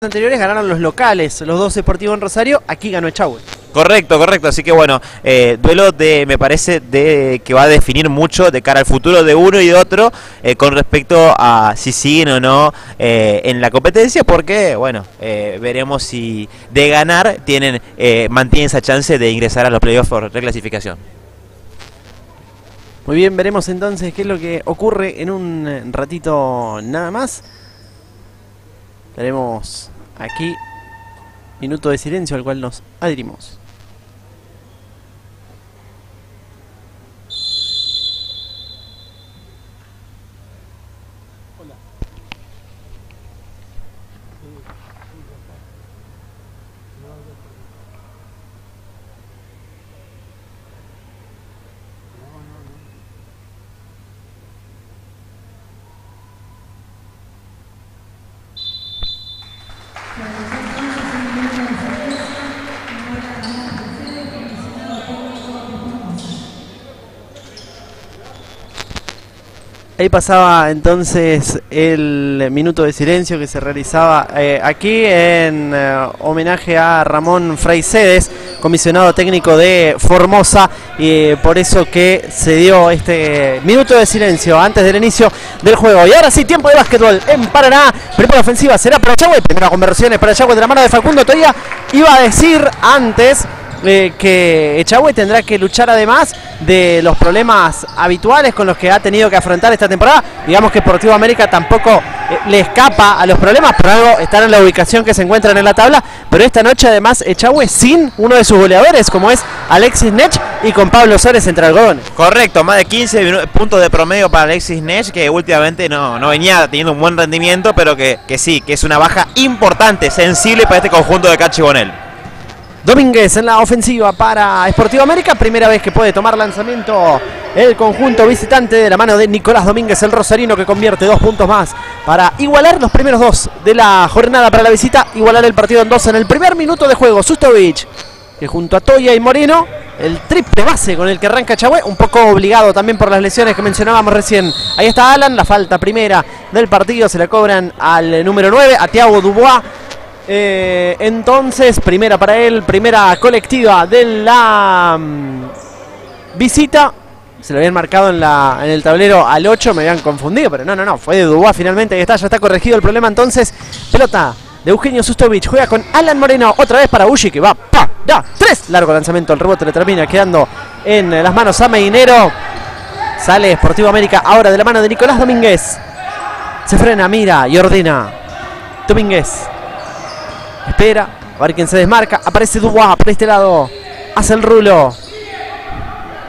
anteriores ganaron los locales, los dos Deportivo en Rosario, aquí ganó Echagüe. Correcto, correcto. Así que bueno, eh, duelo de, me parece, de que va a definir mucho de cara al futuro de uno y de otro eh, con respecto a si siguen o no eh, en la competencia, porque bueno, veremos si de ganar tienen mantienen esa chance de ingresar a los playoffs por reclasificación. Muy bien, veremos entonces qué es lo que ocurre en un ratito nada más. Tenemos aquí minuto de silencio al cual nos adherimos. Ahí pasaba entonces el minuto de silencio que se realizaba eh, aquí en eh, homenaje a Ramón Fraicedes, comisionado técnico de Formosa, y por eso que se dio este minuto de silencio antes del inicio del juego. Y ahora sí, tiempo de básquetbol en Paraná. Primera ofensiva será para Yagüe, primera conversiones para Yagüe de la mano de Facundo Todavía iba a decir antes eh, que Echagüe tendrá que luchar además de los problemas habituales con los que ha tenido que afrontar esta temporada. Digamos que Sportivo América tampoco eh, le escapa a los problemas, por algo están en la ubicación que se encuentran en la tabla. Pero esta noche además Echagüe sin uno de sus goleadores, como es Alexis Nech, y con Pablo Suárez entre algodones. Correcto, más de 15 minu- puntos de promedio para Alexis Nesh, que últimamente no, no venía teniendo un buen rendimiento, pero que, que sí, que es una baja importante, sensible para este conjunto de Cachi Bonel. Domínguez en la ofensiva para Sportivo América. Primera vez que puede tomar lanzamiento el conjunto visitante de la mano de Nicolás Domínguez, el rosarino, que convierte dos puntos más para igualar los primeros dos de la jornada para la visita. Igualar el partido en dos en el primer minuto de juego. Sustovic, que junto a Toya y Moreno, el triple base con el que arranca Chagüe, un poco obligado también por las lesiones que mencionábamos recién. Ahí está Alan, la falta primera del partido se la cobran al número 9, a Thiago Dubois. Eh, entonces, primera para él, primera colectiva de la mm, visita. Se lo habían marcado en, la, en el tablero al 8, me habían confundido, pero no, no, no, fue de Dubois finalmente, ahí está, ya está corregido el problema entonces. Pelota de Eugenio Sustovic, juega con Alan Moreno, otra vez para Ushi, que va, pa, da, tres, largo lanzamiento, el rebote le termina quedando en las manos a Meinero. Sale Sportivo América ahora de la mano de Nicolás Domínguez. Se frena, mira y ordena. Domínguez Espera, a ver quién se desmarca. Aparece Dubois por este lado. Hace el rulo.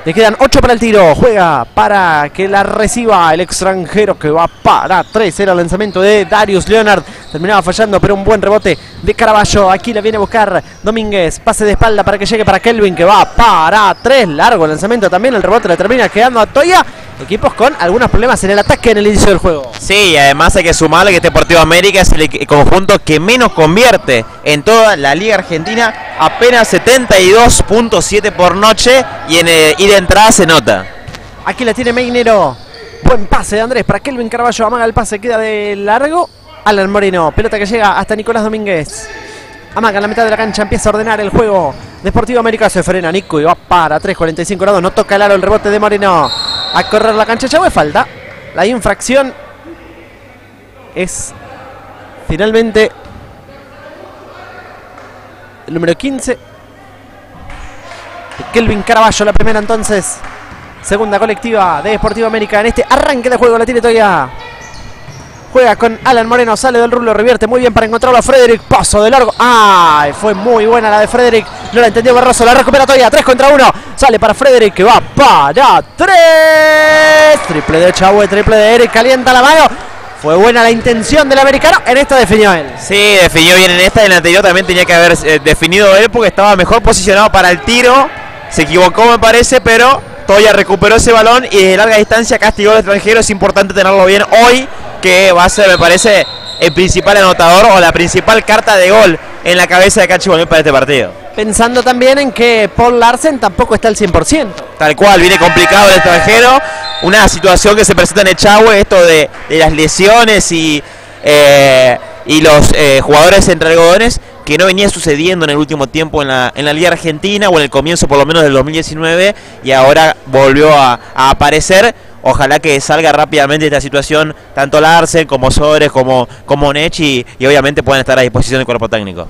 Le quedan 8 para el tiro. Juega para que la reciba el extranjero que va para 3. Era el lanzamiento de Darius Leonard. Terminaba fallando, pero un buen rebote de Caraballo. Aquí la viene a buscar Domínguez. Pase de espalda para que llegue para Kelvin que va para 3. Largo el lanzamiento también. El rebote le termina quedando a Toya. Equipos con algunos problemas en el ataque en el inicio del juego. Sí, y además hay que sumarle que este Deportivo América es el conjunto que menos convierte en toda la Liga Argentina, apenas 72.7 por noche y, en, eh, y de entrada se nota. Aquí la tiene Meinero. Buen pase de Andrés para Kelvin Carballo. Amaga el pase, queda de largo. Alan Moreno. Pelota que llega hasta Nicolás Domínguez. Amaga en la mitad de la cancha. Empieza a ordenar el juego. Deportivo América se frena Nico y va para 3.45 grados. No toca el aro el rebote de Moreno. A correr la cancha. Ya falta. La infracción es finalmente el número 15. de Kelvin Caraballo, la primera entonces. Segunda colectiva de Deportivo América en este arranque de juego. La tiene todavía. Juega con Alan Moreno, sale del rulo, revierte muy bien para encontrarlo Frederick. Paso de largo. ¡Ay! Fue muy buena la de Frederick. No la entendió Barroso. La recupera todavía. 3 contra 1. Sale para Frederick que va para 3. Triple de Chahue, triple de Eric. Calienta la mano. Fue buena la intención del americano. En esta definió él. Sí, definió bien en esta en anterior también tenía que haber eh, definido él porque estaba mejor posicionado para el tiro. Se equivocó me parece, pero Toya recuperó ese balón y de larga distancia castigó al extranjero. Es importante tenerlo bien hoy, que va a ser, me parece, el principal anotador o la principal carta de gol en la cabeza de Cachi para este partido. Pensando también en que Paul Larsen tampoco está al 100%. Tal cual, viene complicado el extranjero. Una situación que se presenta en Echagüe, esto de, de las lesiones y, eh, y los eh, jugadores entre algodones que no venía sucediendo en el último tiempo en la, en la Liga Argentina o en el comienzo por lo menos del 2019 y ahora volvió a, a aparecer. Ojalá que salga rápidamente esta situación, tanto Larsen como Sores como, como Nechi, y, obviamente puedan estar a disposición del cuerpo técnico.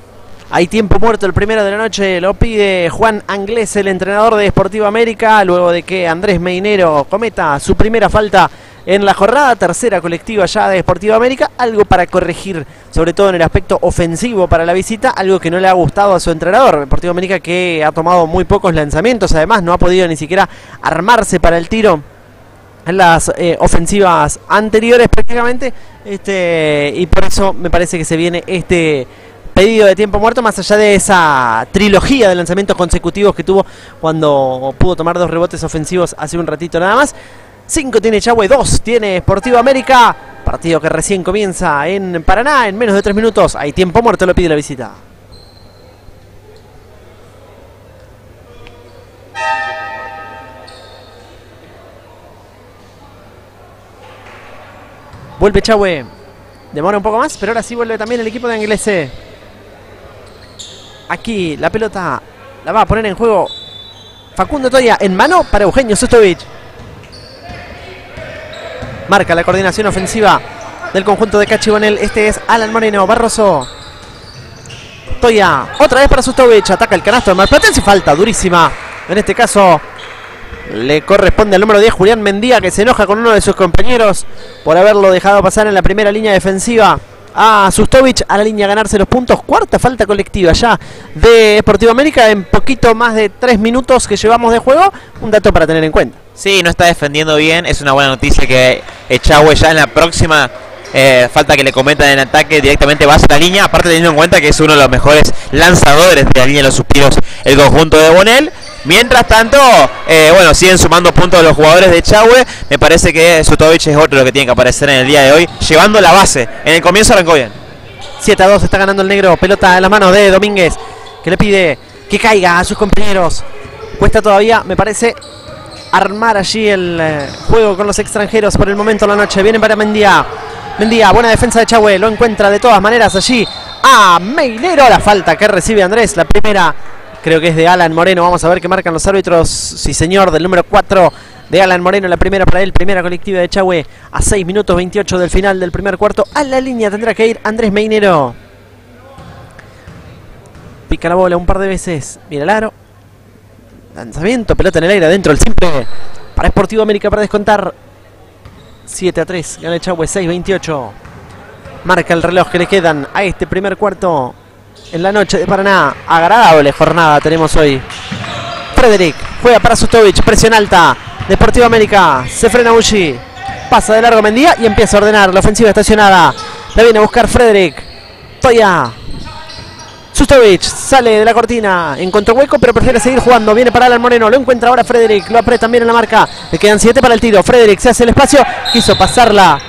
Hay tiempo muerto el primero de la noche, lo pide Juan Anglés, el entrenador de Sportivo América, luego de que Andrés Meinero cometa su primera falta en la jornada tercera colectiva ya de Sportivo América, algo para corregir, sobre todo en el aspecto ofensivo para la visita, algo que no le ha gustado a su entrenador, Sportivo América que ha tomado muy pocos lanzamientos, además no ha podido ni siquiera armarse para el tiro en las eh, ofensivas anteriores prácticamente, este, y por eso me parece que se viene este pedido de tiempo muerto, más allá de esa trilogía de lanzamientos consecutivos que tuvo cuando pudo tomar dos rebotes ofensivos hace un ratito nada más. 5 tiene Chahue, 2 tiene Sportivo América. Partido que recién comienza en Paraná en menos de 3 minutos. Hay tiempo muerto, lo pide la visita. Vuelve Chahue. Demora un poco más, pero ahora sí vuelve también el equipo de Anglese. Aquí la pelota la va a poner en juego Facundo Toya en mano para Eugenio Sustovic. Marca la coordinación ofensiva del conjunto de Cachibonel. Este es Alan Moreno. Barroso. Toya. Otra vez para Sustovic. Ataca el canasto de Marplatense. Falta durísima. En este caso le corresponde al número 10 Julián Mendía que se enoja con uno de sus compañeros por haberlo dejado pasar en la primera línea defensiva a Sustovic a la línea ganarse los puntos. Cuarta falta colectiva ya de Deportivo América en poquito más de tres minutos que llevamos de juego. Un dato para tener en cuenta. Sí, no está defendiendo bien. Es una buena noticia que Echagüe ya en la próxima eh, falta que le comentan en ataque directamente va a la línea. Aparte teniendo en cuenta que es uno de los mejores lanzadores de la línea de los suspiros el conjunto de Bonel. Mientras tanto, eh, bueno, siguen sumando puntos los jugadores de Chahue. Me parece que Sutovic es otro lo que tiene que aparecer en el día de hoy, llevando la base. En el comienzo arrancó bien. 7 a 2 está ganando el negro. Pelota en las manos de Domínguez, que le pide que caiga a sus compañeros. Cuesta todavía, me parece, armar allí el eh, juego con los extranjeros por el momento la noche. Viene para Mendía. Mendía, buena defensa de Chahue. Lo encuentra de todas maneras allí a Meinero. La falta que recibe Andrés. La primera creo que es de Alan Moreno. Vamos a ver qué marcan los árbitros. Sí, señor, del número 4 de Alan Moreno. La primera para él, primera colectiva de Chahue. A 6 minutos 28 del final del primer cuarto. A la línea tendrá que ir Andrés Meinero. Pica la bola un par de veces. Mira el aro. Lanzamiento, pelota en el aire, adentro el simple. Para Sportivo América para descontar. 7 a 3. Gana Chahue 6-28. Marca el reloj que le quedan a este primer cuarto en la noche de Paraná. Agradable jornada tenemos hoy. Frederick juega para Sustovic, presión alta. Deportivo América, se frena Uchi. Pasa de largo Mendía y empieza a ordenar la ofensiva estacionada. La viene a buscar Frederick. Toya. Sustovic sale de la cortina, encontró hueco, pero prefiere seguir jugando. Viene para Alan Moreno, lo encuentra ahora Frederick, lo aprieta bien en la marca. Le quedan 7 para el tiro. Frederick se hace el espacio, quiso pasarla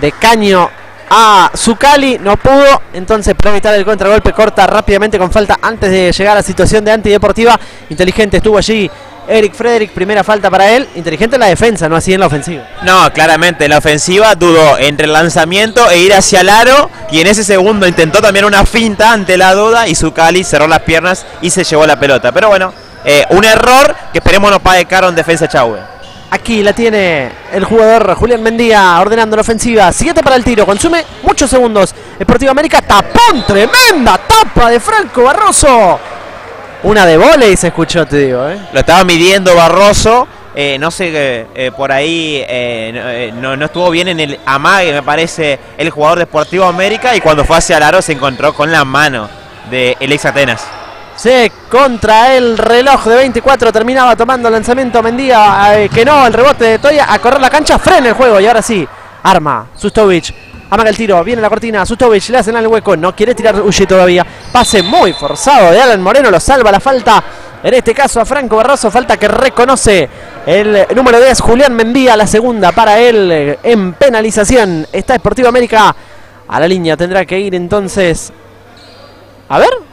de caño a Zucali, no pudo, entonces para evitar el contragolpe corta rápidamente con falta antes de llegar a la situación de antideportiva. Inteligente estuvo allí Eric Frederick, primera falta para él. Inteligente en la defensa, no así en la ofensiva. No, claramente, en la ofensiva dudó entre el lanzamiento e ir hacia el aro. Y en ese segundo intentó también una finta ante la duda. Y Zucali cerró las piernas y se llevó la pelota. Pero bueno, eh, un error que esperemos no pague caro en defensa Chahue. Aquí la tiene el jugador Julián Mendía ordenando la ofensiva. Siete para el tiro, consume muchos segundos. Deportivo América, tapón, tremenda tapa de Franco Barroso. Una de volei se escuchó, te digo. ¿eh? Lo estaba midiendo Barroso. eh, no sé, eh, eh, por ahí no, no, estuvo bien en el amague, me parece, el jugador de Sportivo América. Y cuando fue hacia el aro se encontró con la mano el ex Atenas. Se contra el reloj de 24 terminaba tomando el lanzamiento Mendía, eh, que no, el rebote de Toya a correr la cancha, frena el juego y ahora sí, arma, Sustovic, amaga el tiro, viene la cortina, Sustovic le hacen al hueco, no quiere tirar Uchi todavía, pase muy forzado de Alan Moreno, lo salva la falta, en este caso a Franco Barroso, falta que reconoce el número 10, Julián Mendía, la segunda para él eh, en penalización, está Sportivo América a la línea, tendrá que ir entonces, a ver,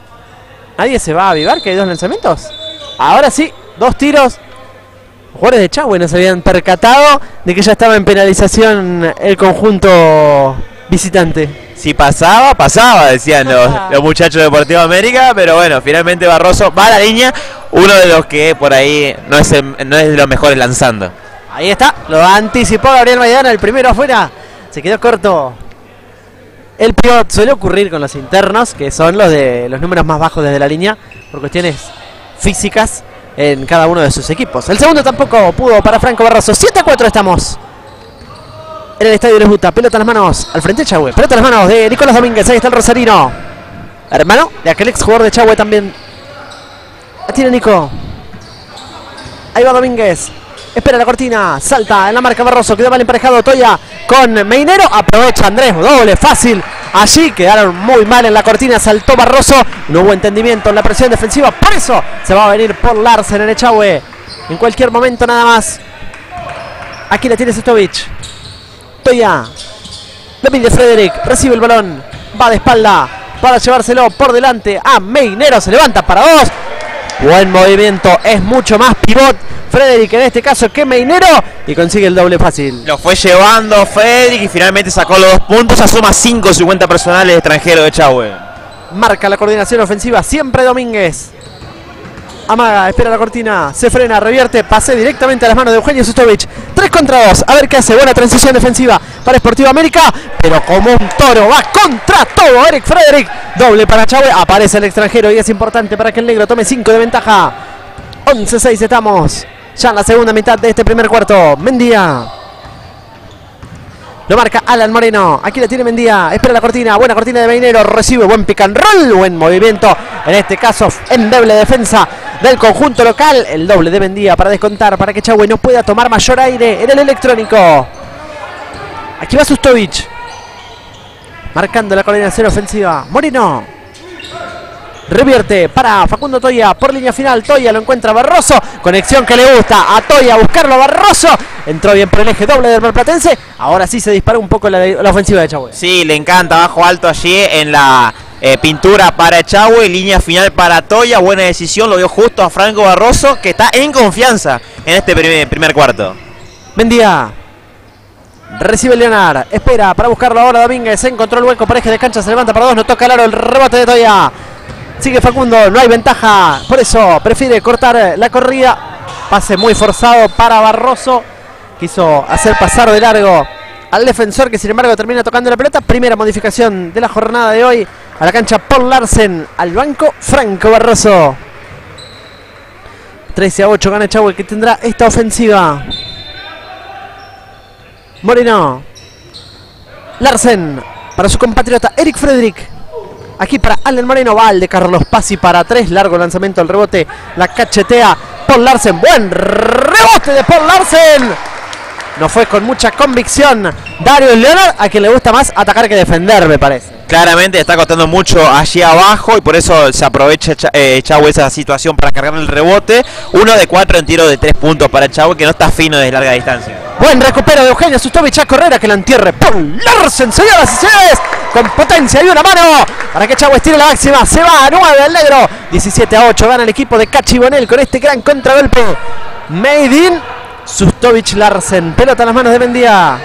¿Nadie se va a avivar que hay dos lanzamientos? Ahora sí, dos tiros. Los jugadores de Chahue no se habían percatado de que ya estaba en penalización el conjunto visitante. Si pasaba, pasaba, decían los, los muchachos de Deportivo América, pero bueno, finalmente Barroso va a la línea, uno de los que por ahí no es, el- no es de los mejores lanzando. Ahí está, lo anticipó Gabriel Maidana, el primero afuera. Se quedó corto. El pivot suele ocurrir con los internos, que son los de los números más bajos desde la línea, por cuestiones físicas en cada uno de sus equipos. El segundo tampoco pudo para Franco Barroso. 7 a 4 estamos. En el estadio Les Buta, pelota en las manos, al frente de Chahue. Pelota en las manos de Nicolás Domínguez, ahí está el Rosarino. Hermano de aquel ex jugador de Chahue también. La tiene Nico. Ahí va Domínguez. Espera la cortina. Salta en la marca Barroso. Quedó mal emparejado Toya con Meinero. Aprovecha Andrés. Doble fácil. Allí quedaron muy mal en la cortina. Saltó Barroso. No hubo entendimiento en la presión defensiva. Por eso se va a venir por Larsen en Echagüe. En cualquier momento nada más. Aquí la tiene Sestovic. Toya. Le pide Frederick. Recibe el balón. Va de espalda. Para llevárselo por delante a Meinero. Se levanta para dos. Buen movimiento. Es mucho más pivot. Frederick en este caso que Meinero. Y consigue el doble fácil. Lo fue llevando Frederick y finalmente sacó los dos puntos, asuma 5 su cuenta personal el extranjero de Chahue. Marca la coordinación ofensiva. Siempre Domínguez. Amaga, espera la cortina, se frena, revierte, pase directamente a las manos de Eugenio Sustovich. 3 contra 2, a ver qué hace. Buena transición defensiva para Sportivo América, pero como un toro va contra todo Eric Frederick. Doble para Chávez, aparece el extranjero y es importante para que el negro tome 5 de ventaja. 11-6 estamos, ya en la segunda mitad de este primer cuarto. Mendía. Lo marca Alan Moreno. Aquí la tiene Mendía. Espera la cortina. Buena cortina de Meinero. Recibe buen pick and roll. Buen movimiento. En este caso, endeble defensa del conjunto local. El doble de Mendía para descontar. Para que Chahue no pueda tomar mayor aire en el electrónico. Aquí va Sustovich. Marcando la coordinación ofensiva. Moreno. Revierte para Facundo Toya por línea final. Toya lo encuentra Barroso. Conexión que le gusta a Toya. Buscarlo a Barroso. Entró bien por el eje doble del Marplatense. Ahora sí se disparó un poco la, la ofensiva de Chahue. Sí, le encanta, bajo alto allí en la eh, pintura para Echagüe, línea final para Toya, buena decisión, lo dio justo a Franco Barroso, que está en confianza en este primer, primer cuarto. Mendía. Recibe Leonard. Espera para buscarlo ahora Domínguez. Encontró el hueco. Pareja de cancha. Se levanta para dos. No toca el aro. El rebote de Toya. Sigue Facundo. No hay ventaja. Por eso prefiere cortar la corrida. Pase muy forzado para Barroso. Quiso hacer pasar de largo al defensor que sin embargo termina tocando la pelota. Primera modificación de la jornada de hoy. A la cancha Paul Larsen. Al banco Franco Barroso. 13 a 8 gana Chahue que tendrá esta ofensiva. Moreno. Larsen. Para su compatriota Eric Frederick. Aquí para Allen Moreno. Va al de Carlos Pasi para tres. Largo lanzamiento al rebote. La cachetea. Paul Larsen. Buen rebote de Paul Larsen. No fue con mucha convicción. Darius Leonard, a quien le gusta más atacar que defender, me parece. Claramente está costando mucho allí abajo y por eso se aprovecha Cha- eh, esa situación para cargar el rebote. Uno de cuatro en tiro de tres puntos para Chahue, que no está fino desde larga distancia. Buen recupero de Eugenio Sustovich a Correra que la entierre. Paul Larsen, señoras y señores. Con potencia y una mano. Para que Chávez tire la máxima. Se va a 9 el negro. 17 a 8 gana el equipo de Cachibonel con este gran contragolpe. Made in Sustovich Larsen. Pelota en las manos de Mendía.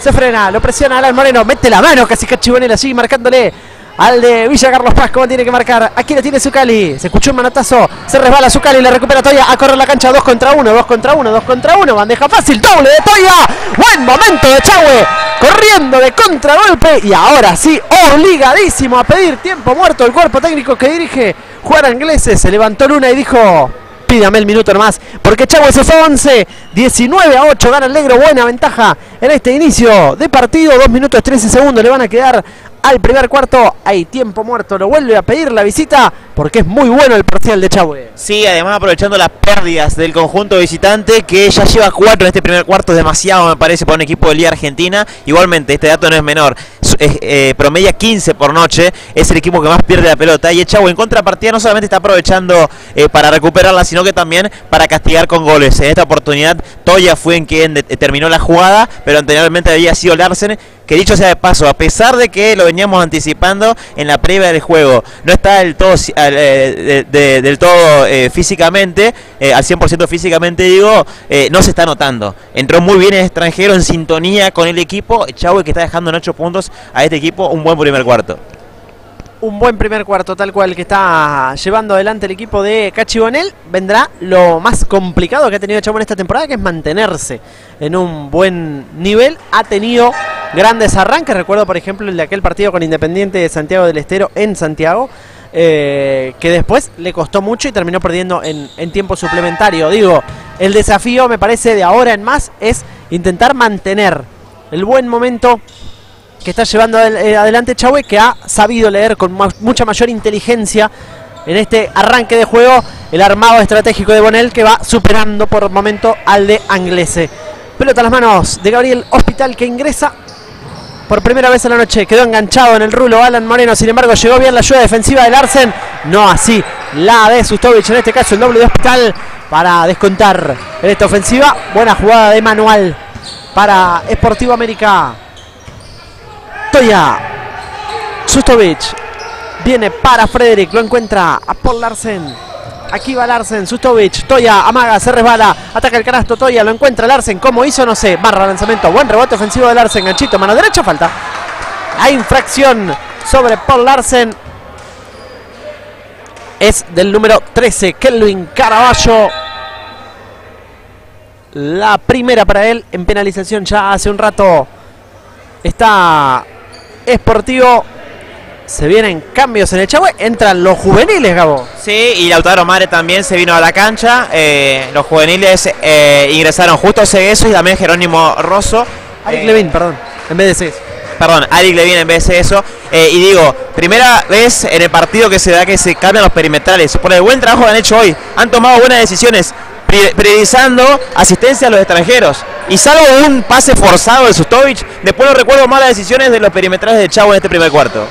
Se frena, lo presiona Alan Moreno, mete la mano casi Cachibonel así marcándole al de Villa Carlos Paz, como tiene que marcar. Aquí lo tiene Zucali, se escuchó un manotazo, se resbala Zucali, le recupera Toya a correr la cancha 2 contra 1, 2 contra 1, 2 contra 1, bandeja fácil, doble de Toya. Buen momento de Chahue, corriendo de contragolpe y ahora sí, obligadísimo a pedir tiempo muerto el cuerpo técnico que dirige Juan Ingleses. Se levantó Luna y dijo, Pídame el minuto nomás, porque Chagüe se fue a 11, 19 a 8, gana el negro, buena ventaja en este inicio de partido, 2 minutos 13 segundos le van a quedar al primer cuarto, hay tiempo muerto, lo vuelve a pedir la visita, porque es muy bueno el parcial de Chagüe. Sí, además aprovechando las pérdidas del conjunto visitante que ya lleva cuatro en este primer cuarto, demasiado me parece para un equipo de Liga Argentina. Igualmente, este dato no es menor, eh, promedia 15 por noche, es el equipo que más pierde la pelota y Echagüe en contrapartida no solamente está aprovechando eh, para recuperarla, sino que también para castigar con goles. En esta oportunidad Toya fue en quien terminó la jugada, pero anteriormente había sido Larsen que dicho sea de paso, a pesar de que lo veníamos anticipando en la previa del juego, no está del todo, eh, del todo eh, físicamente, eh, al 100% físicamente digo, no se está notando. Entró muy bien el extranjero en sintonía con el equipo, Chau que está dejando en 8 puntos a este equipo un buen primer cuarto un buen primer cuarto tal cual que está llevando adelante el equipo de Cachibonel. Vendrá lo más complicado que ha tenido Chabón esta temporada, que es mantenerse en un buen nivel. Ha tenido grandes arranques, recuerdo por ejemplo el de aquel partido con Independiente de Santiago del Estero en Santiago. Eh, que después le costó mucho y terminó perdiendo en, en tiempo suplementario. Digo, el desafío me parece de ahora en más es intentar mantener el buen momento que está llevando eh, adelante Chahue, que ha sabido leer con mucha mayor inteligencia en este arranque de juego el armado estratégico de Bonel que va superando por momento al de Anglese. Pelota a las manos de Gabriel Hospital que ingresa por primera vez en la noche. Quedó enganchado en el rulo Alan Moreno. Sin embargo, llegó bien la ayuda defensiva del Larsen. No así la de Sustovich. En este caso, el doble de Hospital para descontar en esta ofensiva. Buena jugada de manual para Esportivo América. Toya. Sustovic. Viene para Frederick. Lo encuentra a Paul Larsen. Aquí va Larsen. Sustovic. Toya. Amaga. Se resbala. Ataca el canasto. Toya. Lo encuentra Larsen. ¿Cómo hizo? No sé. Barra lanzamiento. Buen rebote ofensivo de Larsen. Ganchito. Mano derecha. Falta. Hay infracción sobre Paul Larsen. Es del número 13. Kelvin Caraballo. La primera para él en penalización ya hace un rato. Está Esportivo. Se vienen cambios en el Chagüe. Entran los juveniles, Gabo. Sí, y Lautaro Mare también se vino a la cancha. Eh, los juveniles eh, ingresaron justo Cegueso y también Jerónimo Rosso. Aric Levin, perdón. En vez de Cegueso. Perdón, Aric Levin en vez de eso. Eh, y digo, primera vez en el partido que se da que se cambian los perimetrales. Por el buen trabajo que han hecho hoy. Han tomado buenas decisiones priorizando asistencia a los extranjeros. Y salvo un pase forzado de Sustovic, después no recuerdo más las decisiones de los perimetrales de Chavo en este primer cuarto.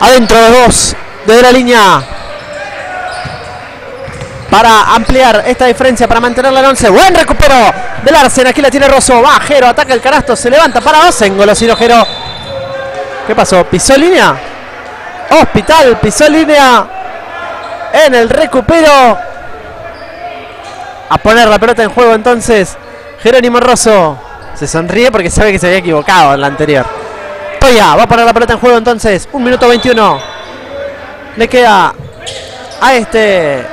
Adentro de dos, desde la línea. Para ampliar esta diferencia, para mantenerla en 11. Buen recupero del Arsen. Aquí la tiene Rosso. Bajero, ataca el canasto, se levanta para Osen. Golosino Jero. ¿Qué pasó? ¿Pisó línea? Hospital, pisó línea. En el recupero a poner la pelota en juego entonces Jerónimo Rosso. Se sonríe porque sabe que se había equivocado en la anterior. Toya va a poner la pelota en juego entonces. Un minuto 21. Le queda a este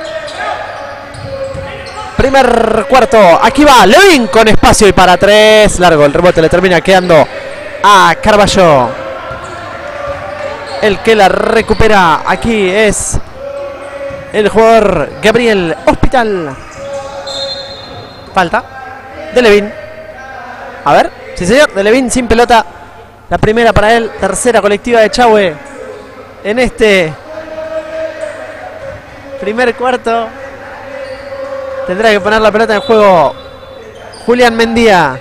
primer cuarto. Aquí va Levin con espacio y para tres. Largo el rebote le termina quedando a Carballo. El que la recupera aquí es el jugador Gabriel Hospital. Falta. De Levin. A ver. Sí, señor. De Levin sin pelota. La primera para él. Tercera colectiva de Chahue. En este primer cuarto. Tendrá que poner la pelota en juego Julián Mendía.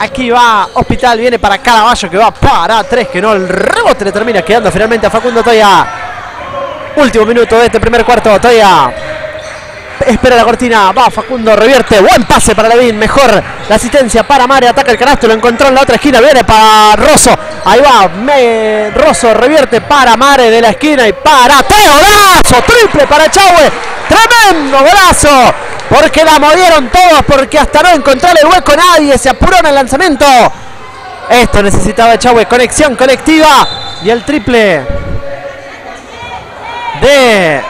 Aquí va Hospital, viene para Caraballo que va para tres, que no, el rebote le termina quedando finalmente a Facundo Toya. Último minuto de este primer cuarto, Toya espera la cortina, va Facundo, revierte, buen pase para Levin, mejor la asistencia para Mare, ataca el canasto, lo encontró en la otra esquina, viene para Rosso, ahí va, me, Rosso revierte para Mare de la esquina y para Teo, golazo, triple para Chahue, tremendo golazo, porque la movieron todos, porque hasta no encontrar el hueco nadie, se apuró en el lanzamiento, esto necesitaba Chahue, conexión colectiva. Y el triple de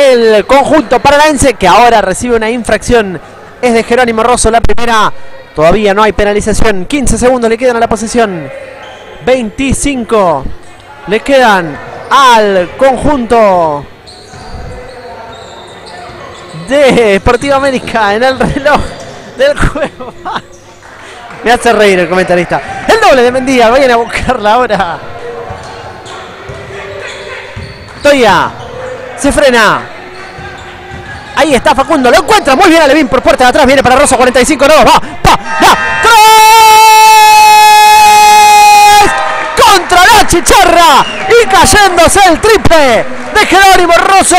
el conjunto paranaense que ahora recibe una infracción. Es de Jerónimo Rosso la primera. Todavía no hay penalización. 15 segundos le quedan a la posición. 25 le quedan al conjunto de Sportiva América en el reloj del juego. Me hace reír el comentarista. El doble de Mendía. Vayan a buscarla ahora. Toya se frena. Ahí está Facundo, lo encuentra muy bien a Levin por puerta de atrás, viene para Rosso, 45, no, va, va, va, ¡Tres! Contra la chicharra y cayéndose el triple de Jerónimo Rosso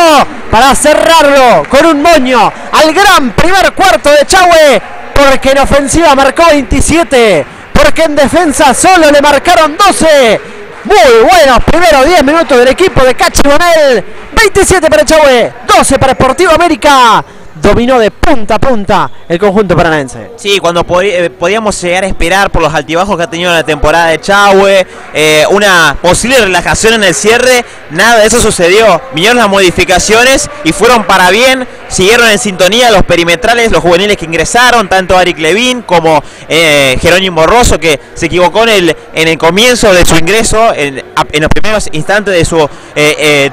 para cerrarlo con un moño al gran primer cuarto de Chahue Porque en ofensiva marcó 27. Porque en defensa solo le marcaron 12. Muy buenos primeros 10 minutos del equipo de Cachibonel. 27 para Chahue, 12 para Sportivo América dominó de punta a punta el conjunto paranaense. Sí, cuando eh, podíamos llegar a esperar por los altibajos que ha tenido la temporada de Chahue, eh, una posible relajación en el cierre, nada de eso sucedió. Vinieron las modificaciones y fueron para bien, siguieron en sintonía los perimetrales, los juveniles que ingresaron, tanto Aric Levin como eh, Jerónimo Rosso, que se equivocó en el, en el comienzo de su ingreso, en los primeros instantes de su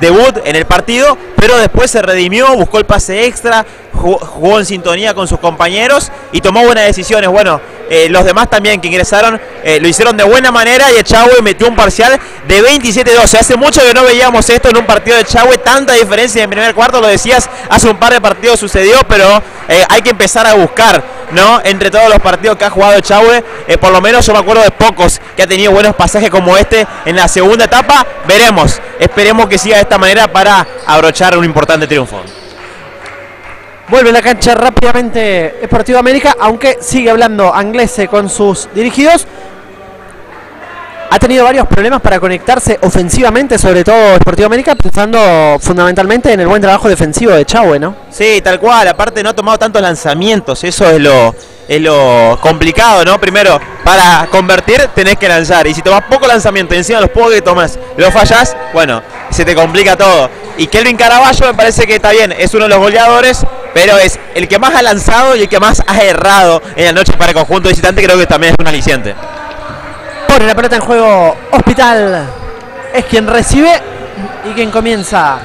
debut en el partido, pero después se redimió, buscó el pase extra, jugó, en sintonía con sus compañeros y tomó buenas decisiones. Bueno, eh, los demás también que ingresaron eh, lo hicieron de buena manera y Echagüe metió un parcial de 27-12. Hace mucho que no veíamos esto en un partido de Echagüe, tanta diferencia en primer cuarto, lo decías, hace un par de partidos sucedió, pero eh, hay que empezar a buscar, ¿no? Entre todos los partidos que ha jugado Echagüe, por lo menos yo me acuerdo de pocos que ha tenido buenos pasajes como este en la segunda etapa. Veremos, esperemos que siga de esta manera para abrochar un importante triunfo. Vuelve la cancha rápidamente Esportivo América, aunque sigue hablando Anglese con sus dirigidos. Ha tenido varios problemas para conectarse ofensivamente, sobre todo Esportivo América, pensando fundamentalmente en el buen trabajo defensivo de Chahue, ¿no? Sí, tal cual. Aparte no ha tomado tantos lanzamientos, eso es lo, es lo complicado, ¿no? Primero, para convertir tenés que lanzar. Y si tomas poco lanzamiento y encima los pocos que tomas lo fallas, bueno, se te complica todo. Y Kelvin Caraballo me parece que está bien, es uno de los goleadores, pero es el que más ha lanzado y el que más ha errado en la noche para el conjunto visitante, creo que también es un aliciente. Pone la pelota en juego Hospital, es quien recibe y quien comienza.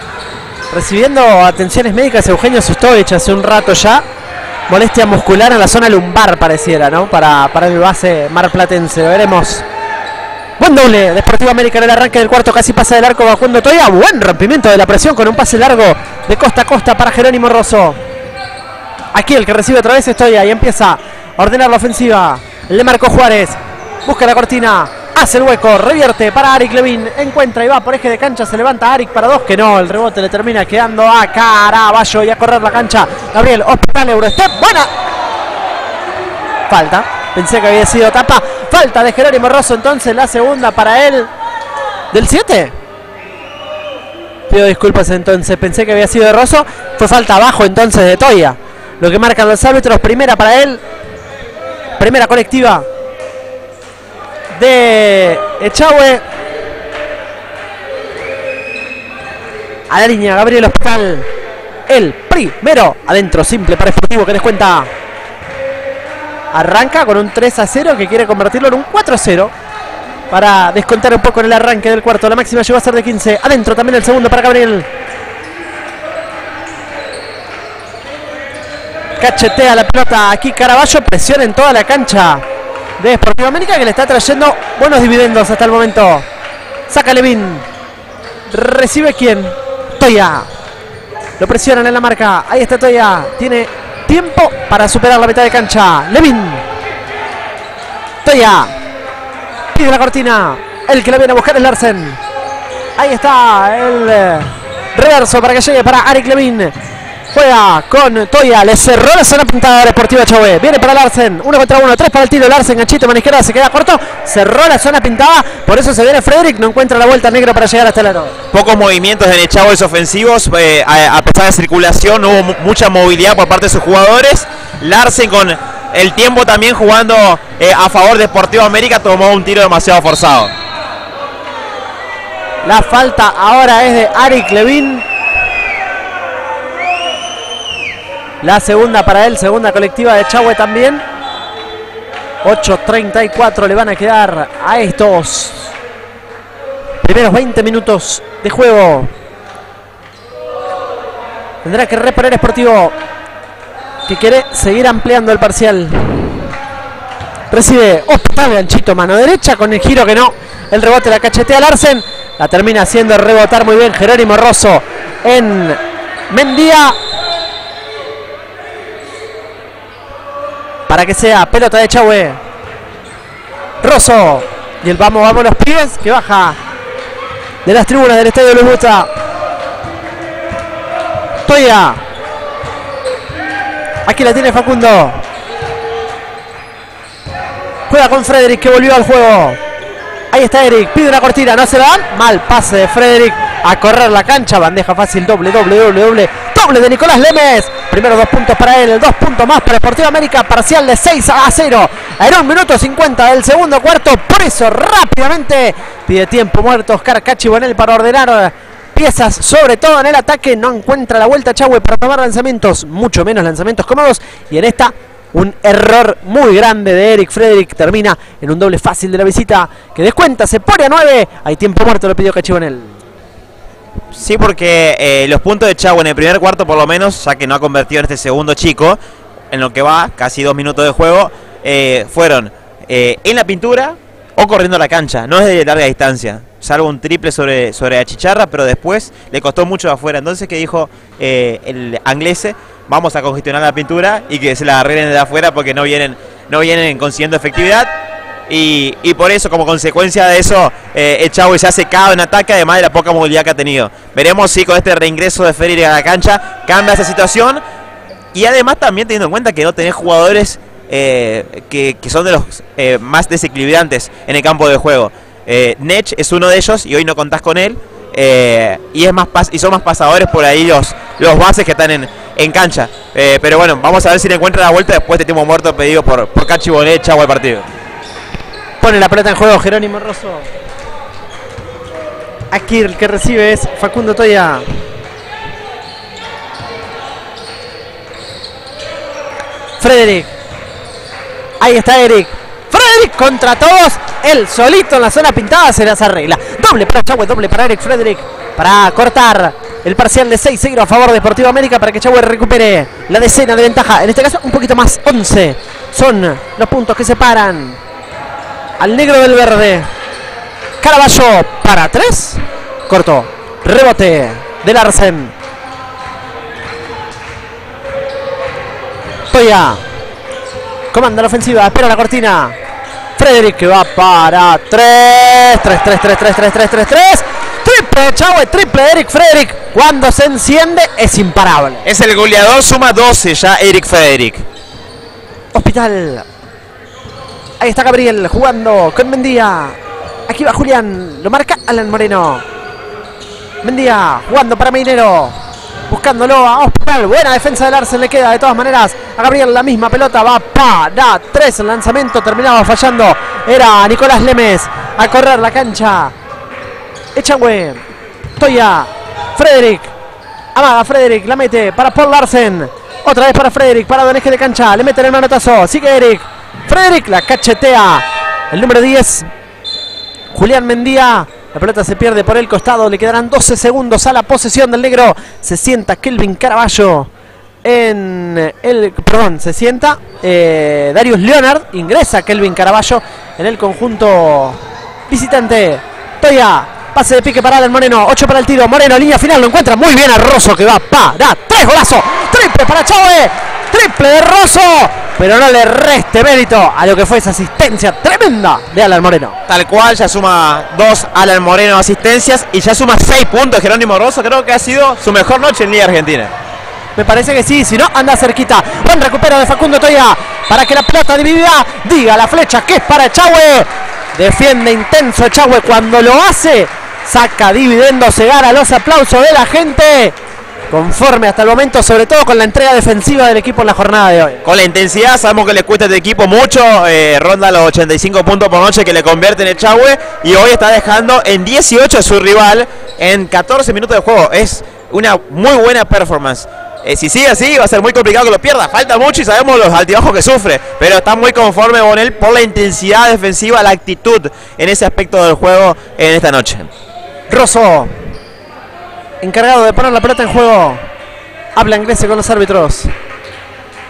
Recibiendo atenciones médicas Eugenio Sustovich hace un rato ya. Molestia muscular en la zona lumbar pareciera, ¿no? Para, para el base marplatense. Veremos Buen doble de Sportivo América en el arranque del cuarto, casi pasa del arco bajando todavía. Buen rompimiento de la presión con un pase largo de costa a costa para Jerónimo Rosso. Aquí el que recibe otra vez estoy ahí empieza a ordenar la ofensiva. Le marcó Juárez. Busca la cortina. Hace el hueco. Revierte para Arik Levin. Encuentra y va por eje de cancha. Se levanta Arik para dos. Que no. El rebote le termina quedando a Caraballo y a correr la cancha. Gabriel Hospital Eurostep. Buena. Falta. Pensé que había sido tapa. Falta de Jerónimo Rosso entonces la segunda para él. ¿Del 7? Pido disculpas entonces. Pensé que había sido de Rosso. Fue falta abajo entonces de Toya. Lo que marcan los árbitros. Primera para él. Primera colectiva de Echagüe. A la línea Gabriel Hospital. El primero. Adentro simple para Esportivo que les cuenta Arranca con un 3 a 0 que quiere convertirlo en un 4 a 0 para descontar un poco en el arranque del cuarto. La máxima llegó a ser de 15. Adentro también el segundo para Gabriel. Cachetea la pelota aquí Caraballo. Presión en toda la cancha de Sportivo América que le está trayendo buenos dividendos hasta el momento. Saca Levin. Recibe quién? Toya. Lo presionan en la marca. Ahí está Toya. Tiene tiempo para superar la mitad de cancha. Levin. Toya. Pide la cortina. El que la viene a buscar es Larsen. Ahí está el eh, reverso para que llegue para Arik Levin. Juega con Toya, le cerró la zona pintada de Deportiva Chauve. Viene para Larsen, uno contra uno, tres para el tiro. Larsen, ganchito, mano izquierda, se queda corto. Cerró la zona pintada, por eso se viene Frederick, no encuentra la vuelta negro para llegar hasta el aro. Pocos movimientos de Nechavoes ofensivos, eh, a, pesar de circulación, no hubo mucha movilidad por parte de sus jugadores. Larsen con el tiempo también jugando eh, a favor de Deportivo América, tomó un tiro demasiado forzado. La falta ahora es de Arik Levin. La segunda para él, segunda colectiva de Chahue también. 8.34 le van a quedar a estos primeros 20 minutos de juego. Tendrá que reponer Esportivo que quiere seguir ampliando el parcial. Recibe Hospital ganchito, mano derecha con el giro que no. El rebote la cachetea Larsen. La termina haciendo rebotar muy bien Jerónimo Rosso en Mendía. Para que sea pelota de Chahue. Rosso. Y el vamos, vamos los pies que baja de las tribunas del estadio Luis Busta. Toya. Aquí la tiene Facundo. Juega con Frederick que volvió al juego. Ahí está Eric, pide una cortina, no se la. Mal pase de Frederick a correr la cancha. Bandeja fácil, doble, doble, doble, doble. Doble de Nicolás Lemes. Primero dos puntos para él, dos puntos más para Sportiva América. Parcial de 6 a 0. En un minuto 50 del segundo cuarto. Por eso rápidamente pide tiempo muerto Oscar Cachibonel para ordenar piezas, sobre todo en el ataque. No encuentra la vuelta Chahue para tomar lanzamientos, mucho menos lanzamientos cómodos. Y en esta un error muy grande de Eric Frederick. Termina en un doble fácil de la visita que descuenta, se pone a 9. Hay tiempo muerto, lo pidió Cachibonel. Sí, porque eh, los puntos de Chavo en el primer cuarto, por lo menos, ya que no ha convertido en este segundo chico, en lo que va, casi dos minutos de juego, eh, fueron eh, en la pintura o corriendo la cancha. No es de larga distancia, salvo un triple sobre, sobre la chicharra, pero después le costó mucho de afuera. Entonces, que dijo el inglés? Vamos a congestionar la pintura y que se la arreglen de afuera porque no vienen, no vienen consiguiendo efectividad. Y, por eso, como consecuencia de eso, eh, el Chavo se ha secado en ataque, además de la poca movilidad que ha tenido. Veremos si con este reingreso de Ferreira a la cancha cambia esa situación. Y además también teniendo en cuenta que no tenés jugadores eh, que, son de los eh, más desequilibrantes en el campo de juego. Nech es uno de ellos y hoy no contás con él. y, es más y son más pasadores por ahí los, los bases que están en, en cancha. pero bueno, vamos a ver si le encuentra la vuelta después de tiempo muerto pedido por, por Cachi Bonet, Chavo el partido. Pone la pelota en juego Jerónimo Rosso. Aquí el que recibe es Facundo Toya. Frederick. Ahí está Eric. Frederick contra todos. Él solito en la zona pintada se las arregla. Doble para Chahue, doble para Eric Frederick. Para cortar el parcial de 6-0 a favor de Deportivo América para que Chahue recupere la decena de ventaja. En este caso un poquito más. 11 son los puntos que separan al negro del verde. Caraballo para tres. Corto. Rebote del Arsen. Toya. Comanda la ofensiva. Espera la cortina. Frederick va para tres. 3, 3, 3, 3, 3, 3, 3, 3. Triple, Chau, triple Eric Frederick. Cuando se enciende es imparable. Es el goleador, suma 12 ya Eric Frederick. Hospital Ahí está Gabriel jugando con Mendía. Aquí va Julián. Lo marca Alan Moreno. Mendía jugando para Minero. Buscándolo a Oscar. Buena defensa del Arce le queda de todas maneras. A Gabriel la misma pelota. Va para tres. El lanzamiento terminaba fallando. Era Nicolás Lemes a correr la cancha. Echagüe. Toya. Frederick. Amaga Frederick. La mete para Paul Larsen. Otra vez para Frederick. Para Doneje de cancha. Le mete el manotazo. Sigue Eric. Frederick la cachetea. El número 10. Julián Mendía. La pelota se pierde por el costado. Le quedarán 12 segundos a la posesión del negro. Se sienta Kelvin Caraballo en el. Perdón, se sienta eh, Darius Leonard. Ingresa Kelvin Caraballo en el conjunto visitante. Toya. Pase de pique para el Moreno. 8 para el tiro. Moreno, línea final. Lo encuentra muy bien a Rosso que va para. Tres golazo. Triple para Chávez. Triple de Rosso. Pero no le reste mérito a lo que fue esa asistencia tremenda de Alan Moreno. Tal cual, ya suma dos Alan Moreno asistencias y ya suma seis puntos Jerónimo Rosso. Creo que ha sido su mejor noche en Liga Argentina. Me parece que sí, si no, anda cerquita. Buen recupero de Facundo Toya para que la pelota dividida diga la flecha que es para Echagüe. Defiende intenso Echagüe cuando lo hace. Saca dividendo, se gana los aplausos de la gente conforme hasta el momento, sobre todo con la entrega defensiva del equipo en la jornada de hoy. Con la intensidad, sabemos que le cuesta este equipo mucho, eh, ronda los 85 puntos por noche que le convierte en el Chahue y hoy está dejando en 18 a su rival en 14 minutos de juego. Es una muy buena performance. Eh, si sigue así, va a ser muy complicado que lo pierda. Falta mucho y sabemos los altibajos que sufre. Pero está muy conforme con él por la intensidad defensiva, la actitud en ese aspecto del juego en esta noche. Rosso encargado de poner la pelota en juego. Habla inglés con los árbitros.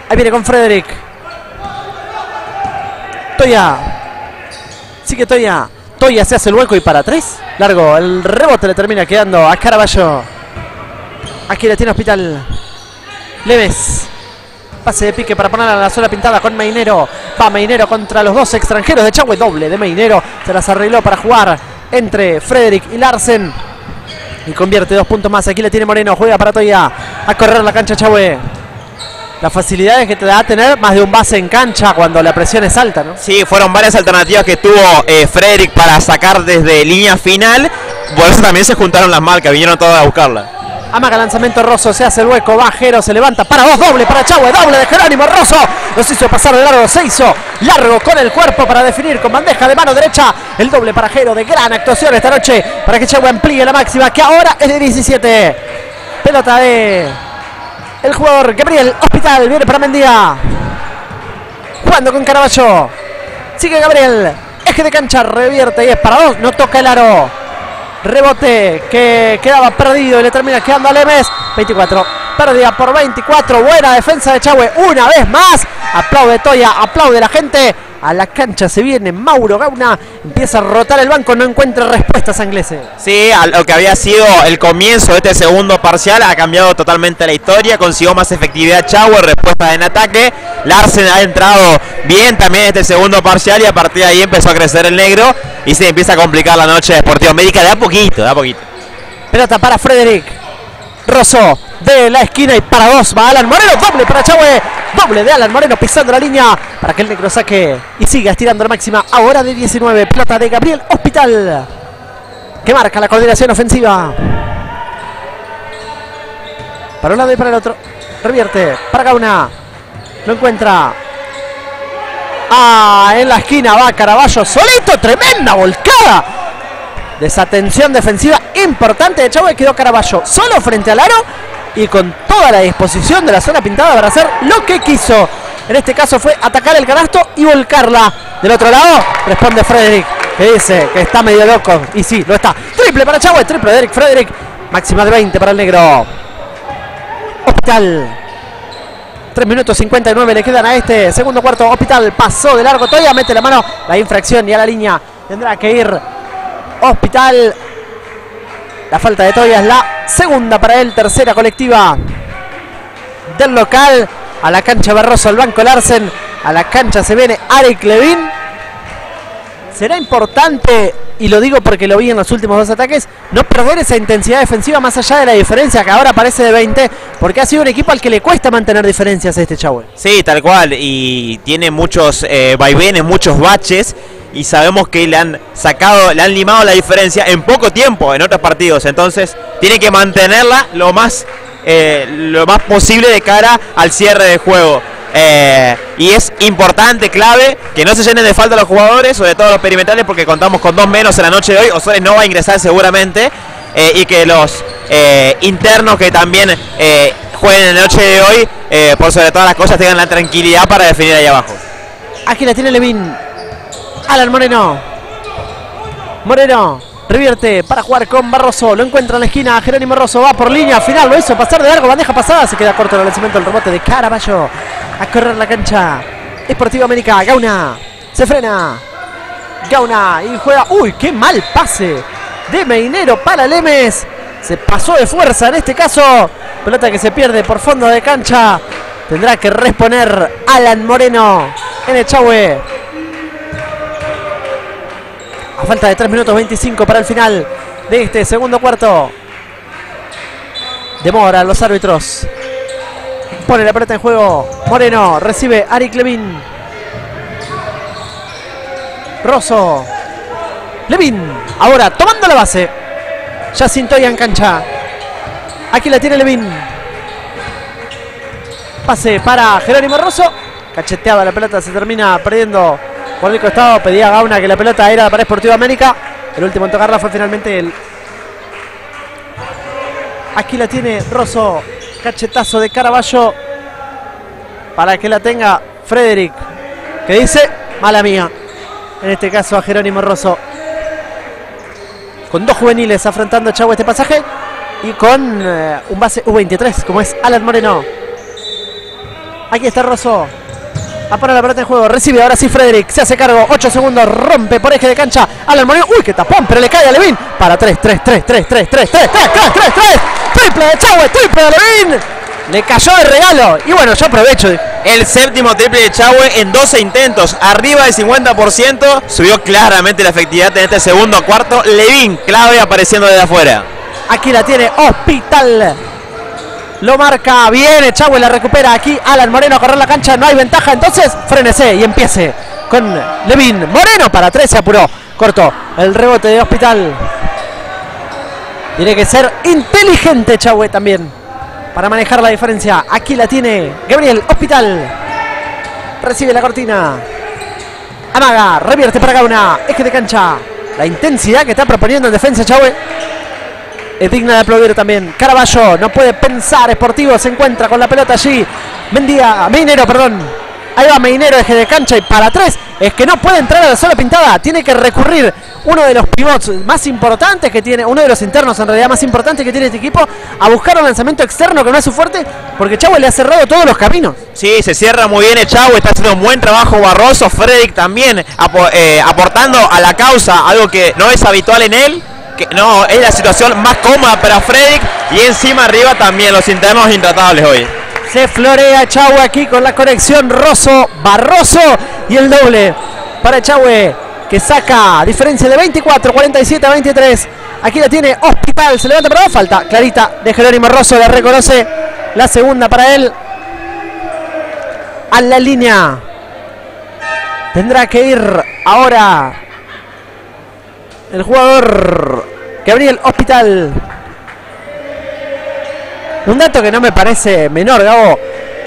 Ahí viene con Frederick. Toya. Sigue Toya. Toya se hace el hueco y para tres. Largo. El rebote le termina quedando a Caraballo. Aquí le tiene Hospital. Leves. Pase de pique para poner a la zona pintada con Mainero. Va Mainero contra los dos extranjeros de Chagüe. Doble de Mainero. Se las arregló para jugar entre Frederick y Larsen. Y convierte dos puntos más. Aquí le tiene Moreno. Juega para Toya. A correr la cancha Chahue. las facilidades que te da tener más de un base en cancha cuando la presión es alta, ¿no? Sí, fueron varias alternativas que tuvo eh, Frederick para sacar desde línea final. Por eso también se juntaron las marcas, vinieron todas a buscarla. Amaga lanzamiento Rosso, se hace el hueco, bajero, se levanta para dos, doble para Chahue, doble de Jerónimo Rosso. Los hizo pasar de largo, se hizo largo con el cuerpo para definir con bandeja de mano derecha. El doble para Jero de gran actuación esta noche para que Chahue amplíe la máxima que ahora es de 17. Pelota de el jugador Gabriel Hospital, viene para Mendía. Jugando con Caraballo. Sigue Gabriel. Eje de cancha, revierte y es para dos. No toca el aro. Rebote que quedaba perdido y le termina quedando a Lemes. 24. Pérdida por 24. Buena defensa de Chahue. Una vez más. Aplaude Toya. Aplaude la gente. A la cancha se viene Mauro Gauna. Empieza a rotar el banco. No encuentra respuestas a Inglese. Sí, a lo que había sido el comienzo de este segundo parcial ha cambiado totalmente la historia. Consiguió más efectividad Chahue. Respuesta en ataque. Larsen ha entrado bien también en este segundo parcial. Y a partir de ahí empezó a crecer el negro. Y se empieza a complicar la noche de Sportivo América de a poquito, de a poquito. Pelota para Frederick. Rosso de la esquina y para dos va Alan Moreno. Doble para Chahue. Doble de Alan Moreno pisando la línea para que el negro saque y siga estirando la máxima. Ahora de 19. Pelota de Gabriel Hospital. Que marca la coordinación ofensiva. Para un lado y para el otro. Revierte para Gauna. Lo encuentra. Ah, en la esquina va Caraballo solito. Tremenda volcada. Desatención defensiva importante de Chavo. Quedó Caraballo solo frente al aro y con toda la disposición de la zona pintada para hacer lo que quiso. En este caso fue atacar el canasto y volcarla. Del otro lado responde Frederick, que dice que está medio loco. Y sí, lo está. Triple para Chavo, triple de Eric Frederick. Máxima de 20 para el negro. Hospital. 3 minutos 59 le quedan a este segundo cuarto. Hospital pasó de largo. Todavía mete la mano. La infracción y a la línea tendrá que ir Hospital. La falta de Toya es la segunda para él. Tercera colectiva del local. A la cancha Barroso, al banco Larsen. A la cancha se viene Arik Levin. Será importante, y lo digo porque lo vi en los últimos dos ataques, no perder esa intensidad defensiva más allá de la diferencia que ahora parece de 20, porque ha sido un equipo al que le cuesta mantener diferencias a este Chahue. Sí, tal cual, y tiene muchos eh, vaivenes, muchos baches, y sabemos que le han sacado, le han limado la diferencia en poco tiempo en otros partidos, entonces tiene que mantenerla lo más, eh, lo más posible de cara al cierre del juego. Eh, y es importante, clave, que no se llenen de falta los jugadores, sobre todo los perimetrales, porque contamos con dos menos en la noche de hoy. Osores no va a ingresar seguramente. eh, y que los internos que también jueguen en la noche de hoy, por sobre todas las cosas, tengan la tranquilidad para definir ahí abajo. Aquí tiene Levin. Alan Moreno. Moreno. Revierte para jugar con Barroso. Lo encuentra en la esquina. Jerónimo Rosso va por línea. Final lo hizo pasar de largo. Bandeja pasada. Se queda corto el lanzamiento del rebote de Caraballo. A correr la cancha. Esportivo América. Gauna. Se frena. Gauna. Y juega. Uy, qué mal pase. De Meinero para Lemes. Se pasó de fuerza en este caso. Pelota que se pierde por fondo de cancha. Tendrá que responder Alan Moreno en el Chahue. Falta de 3 minutos 25 para el final de este segundo cuarto. Demora los árbitros. Pone la pelota en juego. Moreno recibe Arik Levin. Rosso. Levin. Ahora tomando la base. Ya Toya en cancha. Aquí la tiene Levin. Pase para Jerónimo Rosso. Cacheteada la pelota, se termina perdiendo por el costado. Pedía Gauna que la pelota era para Esportivo América. El último en tocarla fue finalmente él. Aquí la tiene Rosso. Cachetazo de Caraballo. Para que la tenga Frederick. Que dice, mala mía. En este caso a Jerónimo Rosso. Con dos juveniles afrontando Chavo este pasaje. Y con eh, un base U23, como es Alan Moreno. Aquí está Rosso. A poner la pelota en juego. Recibe ahora sí Frederick. Se hace cargo. 8 segundos. Rompe por eje de cancha. Alan Moreno. Uy, qué tapón. Pero le cae a Levin. Para 3, 3, 3, 3, 3, 3, 3, 3, 3, 3, 3. Triple de Chavo. Triple de Levin. Le cayó de regalo. Y bueno, yo aprovecho. El séptimo triple de Chahue en 12 intentos, arriba del 50%, subió claramente la efectividad en este segundo cuarto. Levin, clave apareciendo desde afuera. Aquí la tiene Hospital. Lo marca bien, Echagüe la recupera aquí. Alan Moreno a correr la cancha, no hay ventaja. Entonces, frénese y empiece con Levin Moreno para tres. Se apuró, cortó el rebote de Hospital. Tiene que ser inteligente Echagüe también para manejar la diferencia. Aquí la tiene Gabriel Hospital. Recibe la cortina. Amaga, revierte para Gauna. Eje de cancha. La intensidad que está proponiendo en defensa Chahue es digna de aplaudir también. Caraballo no puede pensar. Esportivo se encuentra con la pelota allí. Mendía, Minero, perdón. Ahí va Minero, eje de cancha y para tres. Es que no puede entrar a la sola pintada. Tiene que recurrir uno de los pivots más importantes que tiene, uno de los internos en realidad más importantes que tiene este equipo, a buscar un lanzamiento externo que no es su fuerte, porque Chavo le ha cerrado todos los caminos. Sí, se cierra muy bien Chavo, está haciendo un buen trabajo Barroso, Frederick también eh, aportando a la causa, algo que no es habitual en él. No, es la situación más cómoda para Frederick y encima arriba también los internos intratables hoy. Se florea Chau aquí con la conexión Rosso, Barroso y el doble para Chahue que saca diferencia de 24, 47 a 23. Aquí la tiene Hospital, se levanta para falta. Clarita de Jerónimo Rosso le reconoce la segunda para él. A la línea. Tendrá que ir ahora el jugador Gabriel Hospital. Un dato que no me parece menor, Gabo.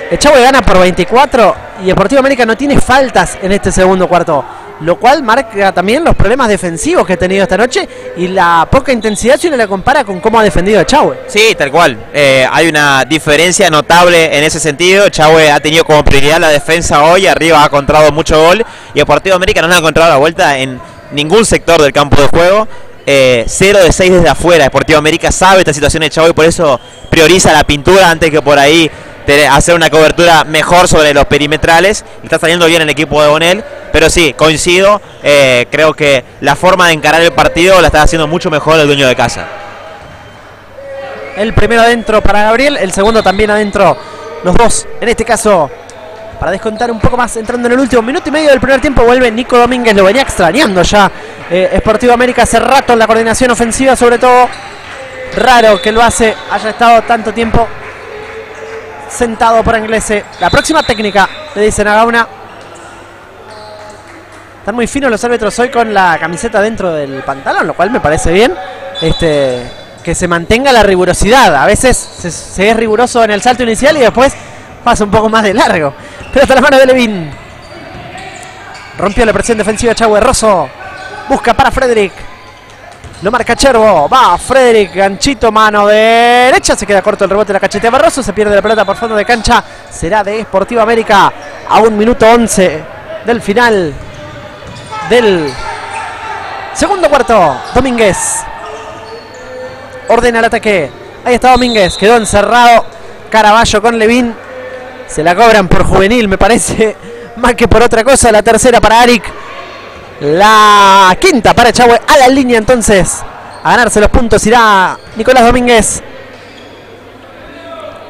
El gana por 24 y Deportivo América no tiene faltas en este segundo cuarto. Lo cual marca también los problemas defensivos que ha tenido esta noche y la poca intensidad si uno la compara con cómo ha defendido a Chahue. Sí, tal cual. Eh, hay una diferencia notable en ese sentido. Chahue ha tenido como prioridad la defensa hoy. Arriba ha encontrado mucho gol. Y Deportivo América no ha encontrado la vuelta en ningún sector del campo de juego. 0 eh, de 6 desde afuera. Deportivo América sabe esta situación de Chavo y por eso prioriza la pintura antes que por ahí hacer una cobertura mejor sobre los perimetrales. Está saliendo bien el equipo de Bonel, pero sí, coincido. Eh, creo que la forma de encarar el partido la está haciendo mucho mejor el dueño de casa. El primero adentro para Gabriel, el segundo también adentro. Los dos, en este caso, para descontar un poco más, entrando en el último minuto y medio del primer tiempo, vuelve Nico Domínguez, lo venía extrañando ya. Eh, Esportivo América hace rato en la coordinación ofensiva, sobre todo. Raro que lo hace, haya estado tanto tiempo sentado por Inglese. La próxima técnica, le dicen a Gauna. Están muy finos los árbitros hoy con la camiseta dentro del pantalón, lo cual me parece bien. Este, que se mantenga la rigurosidad. A veces se, es riguroso en el salto inicial y después pasa un poco más de largo. Pero hasta la mano de Levin. Rompió la presión defensiva Chagüe Rosso. Busca para Frederick. Lo marca Cherbo. Va Frederick. Ganchito, mano derecha. Se queda corto el rebote de la cachetea Barroso. Se pierde la pelota por fondo de cancha. Será de Esportiva América a un minuto 11 del final del segundo cuarto. Domínguez. Ordena el ataque. Ahí está Domínguez. Quedó encerrado. Caraballo con Levín. Se la cobran por juvenil, me parece. Más que por otra cosa. La tercera para Arik. La quinta para Chahue a la línea entonces. A ganarse los puntos irá Nicolás Domínguez.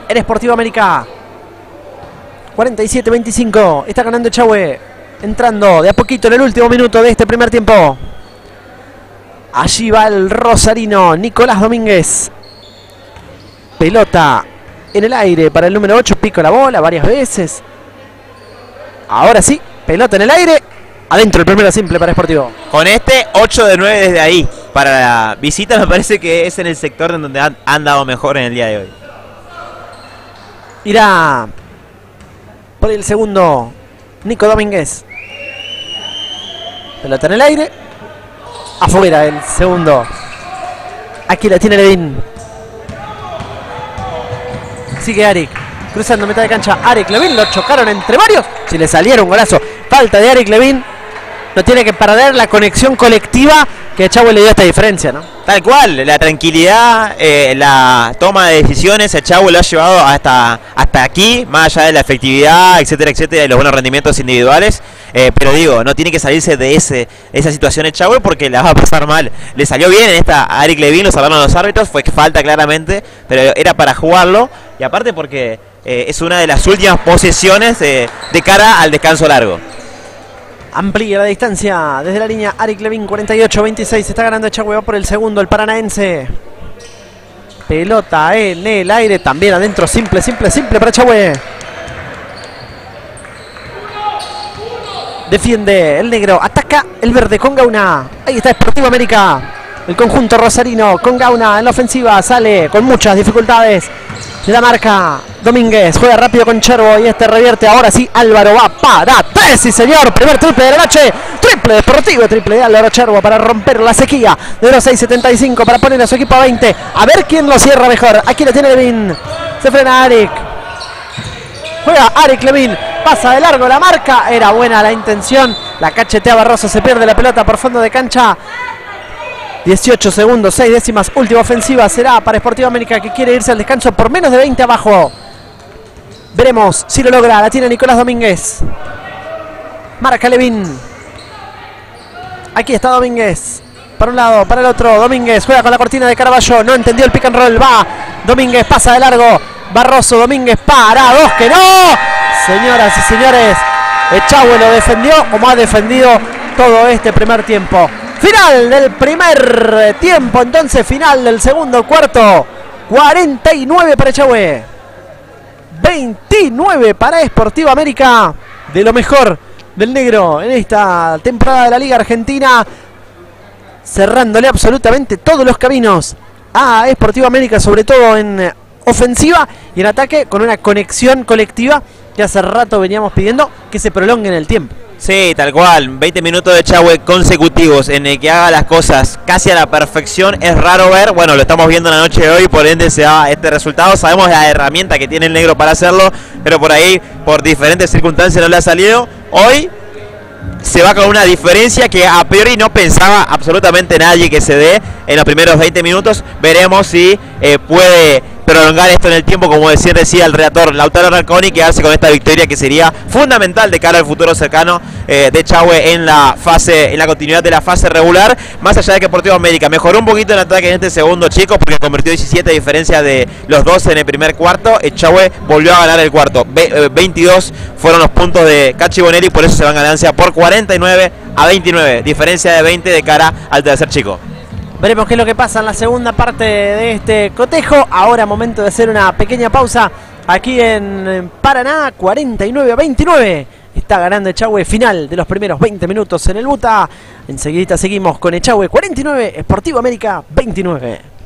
En Esportivo América. 47-25. Está ganando Chahue. Entrando de a poquito en el último minuto de este primer tiempo. Allí va el Rosarino. Nicolás Domínguez. Pelota en el aire para el número 8. Pico la bola varias veces. Ahora sí. Pelota en el aire. Adentro el primero simple para Sportivo. Con este 8 de 9 desde ahí. Para la visita me parece que es en el sector en donde han, dado mejor en el día de hoy. Irá por el segundo Nico Domínguez. Pelota en el aire. Afuera el segundo. Aquí la tiene Levin. Sigue Arik. Cruzando mitad de cancha. Arik Levin lo chocaron entre varios. Si le salieron golazo. Falta de Arik Levin no tiene que perder la conexión colectiva que Chavo le dio esta diferencia, ¿no? Tal cual, la tranquilidad, eh, la toma de decisiones, a Chavo lo ha llevado hasta, hasta aquí, más allá de la efectividad, etcétera, etcétera, y los buenos rendimientos individuales. Eh, pero digo, no tiene que salirse de ese, esa situación el porque la va a pasar mal. Le salió bien en esta a Eric Levin, lo salvaron los árbitros, fue falta claramente, pero era para jugarlo. Y aparte porque eh, es una de las últimas posesiones de cara al descanso largo. Amplía la distancia desde la línea Arik Levin 48-26. Está ganando Echagüe por el segundo, el paranaense. pelota en el aire, también adentro, simple, simple, simple para Echagüe. Defiende el negro, ataca el verde con Gauna. Ahí está Sportivo América. El conjunto rosarino con Gauna en la ofensiva sale con muchas dificultades. De la marca Domínguez, juega rápido con Chervo y este revierte. Ahora sí, Álvaro va para tres, sí señor. Primer triple de la noche, triple deportivo, triple de Álvaro Chervo para romper la sequía de los 6.75 para poner a su equipo a 20. A ver quién lo cierra mejor. Aquí lo tiene Levin. Se frena Arik. Juega Arik Levin. Pasa de largo la marca. Era buena la intención. La cachetea Barroso. Se pierde la pelota por fondo de cancha. 18 segundos, 6 décimas. Última ofensiva será para Sportivo América que quiere irse al descanso por menos de 20 abajo. Veremos si lo logra. La tiene Nicolás Domínguez. Marca Levin. Aquí está Domínguez. Para un lado, para el otro. Domínguez juega con la cortina de Caraballo. No entendió el pick and roll. Va. Domínguez pasa de largo. Barroso Domínguez para dos que no. Señoras y señores, Echagüe lo defendió como ha defendido todo este primer tiempo. Final del primer tiempo, entonces final del segundo cuarto. 49 para Echagüe. 29 para Esportivo América. De lo mejor del negro en esta temporada de la Liga Argentina. Cerrándole absolutamente todos los caminos a Esportivo América, sobre todo en ofensiva y en ataque, con una conexión colectiva que hace rato veníamos pidiendo que se prolongue en el tiempo. Sí, tal cual. 20 minutos de Chahue consecutivos en el que haga las cosas casi a la perfección. Es raro ver. Bueno, lo estamos viendo la noche de hoy, por ende se da este resultado. Sabemos la herramienta que tiene el negro para hacerlo, pero por ahí, por diferentes circunstancias, no le ha salido. Hoy se va con una diferencia que a priori no pensaba absolutamente nadie que se dé en los primeros 20 minutos. Veremos si eh, puede prolongar esto en el tiempo, como decía, decía el reactor Lautaro Ranconi, quedarse con esta victoria que sería fundamental de cara al futuro cercano eh, de Chahue en la fase, en la continuidad de la fase regular, más allá de que Deportivo América mejoró un poquito el ataque en este segundo chico, porque convirtió 17 a diferencia de los 12 en el primer cuarto, Chahue volvió a ganar el cuarto, Ve, 22 fueron los puntos de Cachi Bonelli, por eso se van ganancia por 49 a 29, diferencia de 20 de cara al tercer chico. Veremos qué es lo que pasa en la segunda parte de este cotejo. Ahora momento de hacer una pequeña pausa aquí en Paraná, 49 a 29. Está ganando Echagüe final de los primeros 20 minutos en el Buta. Enseguida seguimos con Echagüe 49, Sportivo América 29.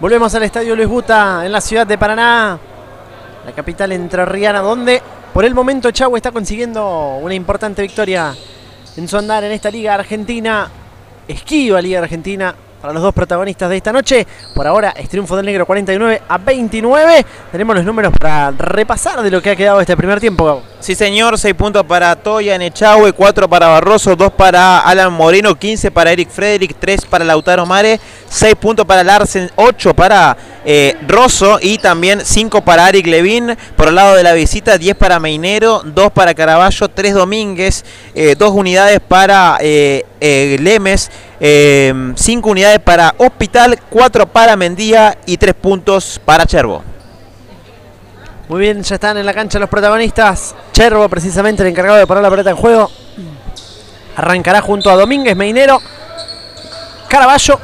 Volvemos al estadio Luis Buta en la ciudad de Paraná, la capital entrerriana, donde por el momento Chagüe está consiguiendo una importante victoria en su andar en esta Liga Argentina. Esquiva Liga Argentina para los dos protagonistas de esta noche. Por ahora es triunfo del negro 49 a 29. Tenemos los números para repasar de lo que ha quedado este primer tiempo. Sí, señor, 6 puntos para Toya Nechahue, 4 para Barroso, 2 para Alan Moreno, 15 para Eric Frederick, 3 para Lautaro Mare, 6 puntos para Larsen, 8 para eh, Rosso y también 5 para Eric Levin. Por el lado de la visita, 10 para Meinero, 2 para Caraballo, 3 Domínguez, 2 unidades para eh, eh, 5 unidades para Hospital, 4 para Mendía y 3 puntos para Cherbo. Muy bien, ya están en la cancha los protagonistas. Cherbo, precisamente el encargado de poner la pelota en juego. Arrancará junto a Domínguez, Meinero, Caraballo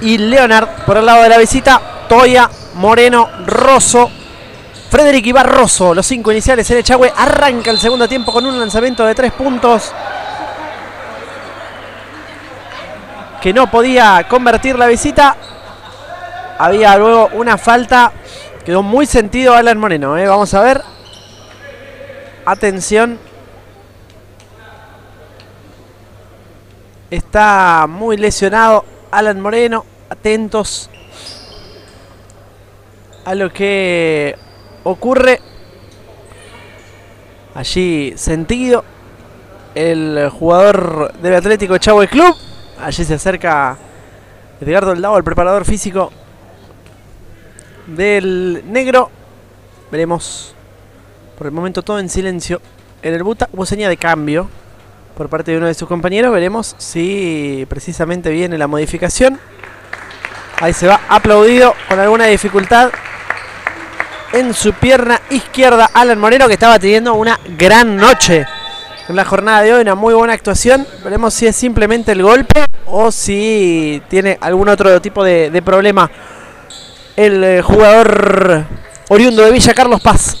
y Leonard por el lado de la visita. Toya, Moreno, Rosso, Frederick Ibarroso. Los cinco iniciales en Echagüe. Arranca el segundo tiempo con un lanzamiento de tres puntos. Que no podía convertir la visita. Había luego una falta Quedó muy sentido Alan Moreno. ¿eh? Vamos a ver. Atención. Está muy lesionado Alan Moreno. Atentos a lo que ocurre. Allí sentido. El jugador del Atlético Chavo Club. Allí se acerca Edgardo Eldao, el preparador físico del negro. Veremos por el momento todo en silencio. En el buta hubo señal de cambio por parte de uno de sus compañeros. Veremos si precisamente viene la modificación. Ahí se va aplaudido con alguna dificultad en su pierna izquierda. Alan Moreno que estaba teniendo una gran noche en la jornada de hoy. Una muy buena actuación. Veremos si es simplemente el golpe o si tiene algún otro tipo de, problema el eh, jugador oriundo de Villa Carlos Paz.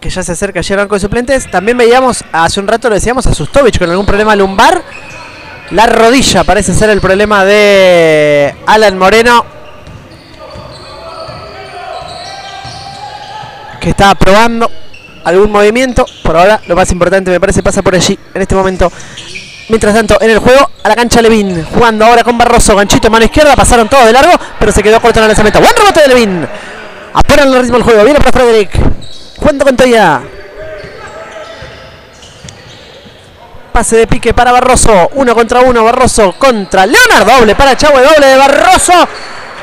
Que ya se acerca allí al banco de suplentes. También veíamos, hace un rato lo decíamos, a Sustovich con algún problema lumbar. La rodilla parece ser el problema de Alan Moreno. Que está probando algún movimiento. Por ahora lo más importante me parece pasa por allí en este momento Mientras tanto, en el juego, a la cancha Levin. Jugando ahora con Barroso. Ganchito, mano izquierda. Pasaron todos de largo, pero se quedó corto en el lanzamiento. Buen rebote de Levin. Apuran el ritmo del juego. Viene para Frederick. Jugando con Toya. Pase de pique para Barroso. Uno contra uno. Barroso contra Leonardo. Doble para Chavo. Doble de Barroso.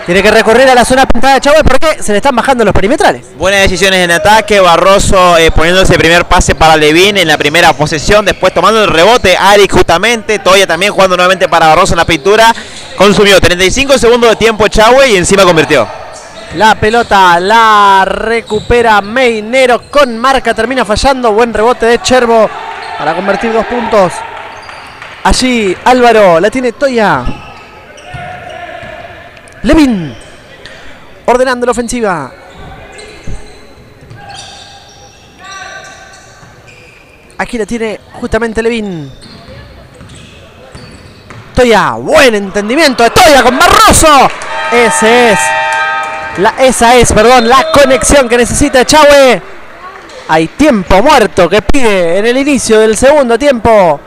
Tiene que recorrer a la zona pintada de Chávez porque se le están bajando los perimetrales. Buenas decisiones en ataque. Barroso eh, poniéndose el primer pase para Levin en la primera posesión. Después tomando el rebote. Ari justamente. Toya también jugando nuevamente para Barroso en la pintura. Consumió 35 segundos de tiempo Chahue y encima convirtió. La pelota la recupera Meinero con marca. Termina fallando. Buen rebote de Cherbo para convertir dos puntos. Allí Álvaro la tiene Toya. Levin. Ordenando la ofensiva. Aquí la tiene justamente Levin. Toya, buen entendimiento de Toya con Barroso. Ese es. La, esa es, perdón, la conexión que necesita Chahue. Hay tiempo muerto que pide en el inicio del segundo tiempo.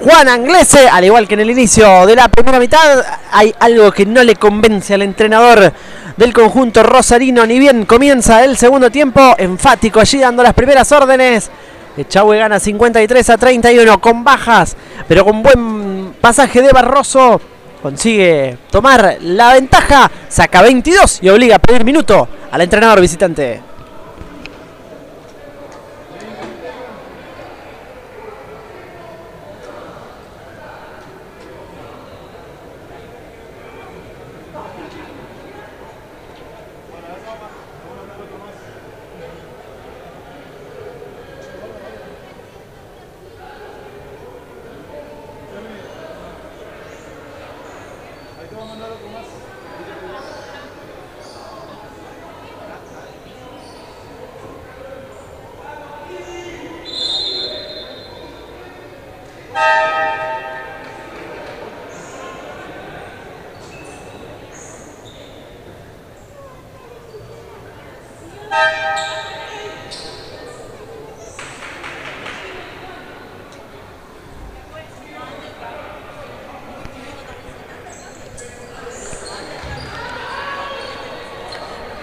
Juan Anglese, al igual que en el inicio de la primera mitad, hay algo que no le convence al entrenador del conjunto rosarino. Ni bien comienza el segundo tiempo, enfático allí dando las primeras órdenes. Echagüe gana 53 a 31 con bajas, pero con buen pasaje de Barroso. Consigue tomar la ventaja, saca 22 y obliga a pedir minuto al entrenador visitante.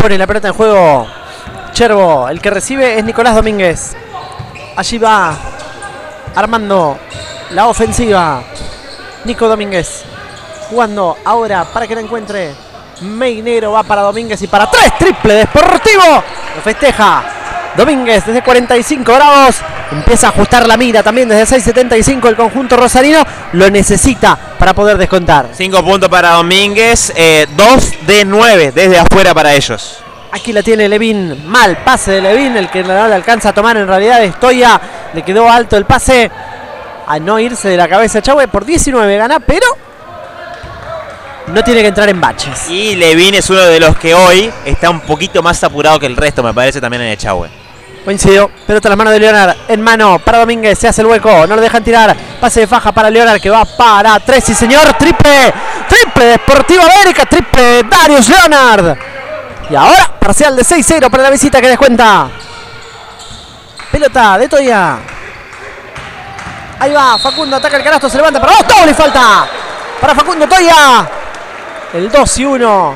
Pone la pelota en juego Chervo. El que recibe es Nicolás Domínguez. Allí va armando la ofensiva. Nico Domínguez jugando ahora para que la encuentre. Meinero va para Domínguez y para tres. Triple deportivo. Lo festeja. Domínguez desde 45 grados. Empieza a ajustar la mira también desde 6.75 el conjunto rosarino. Lo necesita para poder descontar. 5 puntos para Domínguez, 2 eh, de 9 desde afuera para ellos. Aquí la tiene Levin. Mal pase de Levin. El que no le alcanza a tomar en realidad es Toya. Le quedó alto el pase. A no irse de la cabeza Chahue por 19 gana, pero no tiene que entrar en baches. Y Levin es uno de los que hoy está un poquito más apurado que el resto, me parece, también en el Chahue. Coincidió. Pelota en la mano de Leonard. En mano para Domínguez. Se hace el hueco. No lo dejan tirar. Pase de faja para Leonard que va para tres. Y señor. Triple. Triple Deportivo América. Triple Darius Leonard. Y ahora parcial de 6-0 para la visita que descuenta. Pelota de Toya. Ahí va. Facundo ataca el canasto. Se levanta para dos. Doble falta. Para Facundo Toya. El 2 y 1.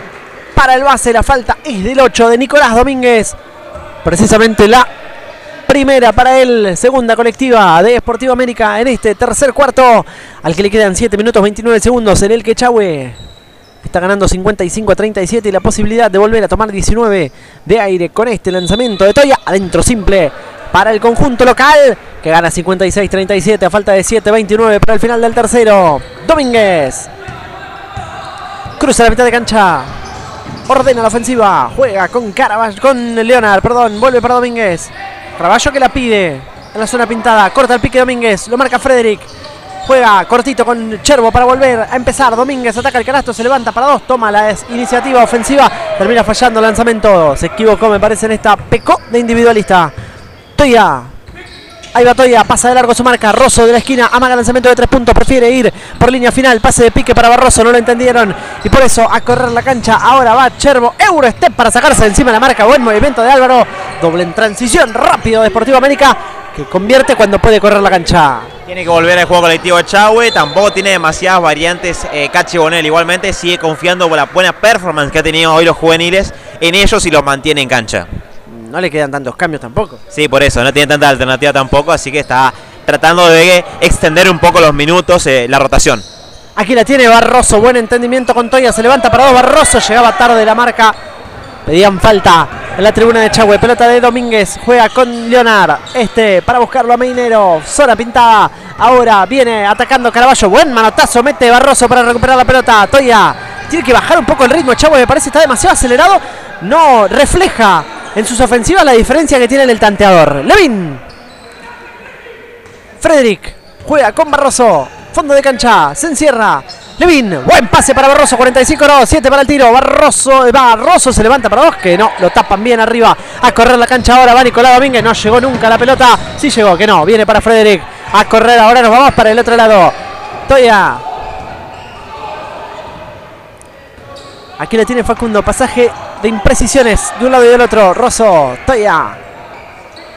Para el base. La falta es del 8 de Nicolás Domínguez. Precisamente la primera para él, segunda colectiva de Sportivo América en este tercer cuarto, al que le quedan 7 minutos 29 segundos en el que Chahue está ganando 55 a 37 y la posibilidad de volver a tomar 19 de aire con este lanzamiento de Toya adentro simple para el conjunto local que gana 56-37 a falta de 7-29 para el final del tercero. Domínguez cruza la mitad de cancha, ordena la ofensiva, juega con Caraballo, con Leonard, perdón, vuelve para Domínguez. Caraballo que la pide en la zona pintada, corta el pique Domínguez, lo marca Frederick. Juega cortito con Chervo para volver a empezar. Domínguez ataca el canasto, se levanta para dos, toma la iniciativa ofensiva, termina fallando el lanzamiento. Se equivocó, me parece, en esta pecó de individualista. Toya Ahí va Toya, pasa de largo su marca. Rosso de la esquina, amaga lanzamiento de tres puntos. Prefiere ir por línea final. Pase de pique para Barroso, no lo entendieron. Y por eso a correr la cancha. Ahora va Chervo. Eurostep para sacarse encima de la marca. Buen movimiento de Álvaro. Doble en transición. Rápido Deportivo América. Que convierte cuando puede correr la cancha. Tiene que volver al juego colectivo Chahue. Tampoco tiene demasiadas variantes. Eh, Cachi Bonel igualmente sigue confiando por la buena performance que ha tenido hoy los juveniles en ellos y los mantiene en cancha no le quedan tantos cambios tampoco. Sí, por eso, no tiene tanta alternativa tampoco, así que está tratando de extender un poco los minutos, eh, la rotación. Aquí la tiene Barroso, buen entendimiento con Toya, se levanta para dos, Barroso llegaba tarde la marca, pedían falta en la tribuna de Chagüe, pelota de Domínguez, juega con Leonard, este para buscarlo a Meinero, zona pintada, ahora viene atacando Caraballo, buen manotazo, mete Barroso para recuperar la pelota, Toya tiene que bajar un poco el ritmo, Chagüe me parece está demasiado acelerado, no refleja en sus ofensivas la diferencia que tiene en el tanteador. Levin. Frederick juega con Barroso. Fondo de cancha. Se encierra. Levin. Buen pase para Barroso. 45 no, 7 para el tiro. Barroso. Barroso se levanta para dos. Que no. Lo tapan bien arriba. A correr la cancha ahora. Va Nicolás Domínguez. No llegó nunca la pelota. Sí llegó. Que no. Viene para Frederick. A correr ahora. Nos vamos para el otro lado. Toya. Aquí le tiene Facundo. Pasaje de imprecisiones de un lado y del otro. Rosso, Toya,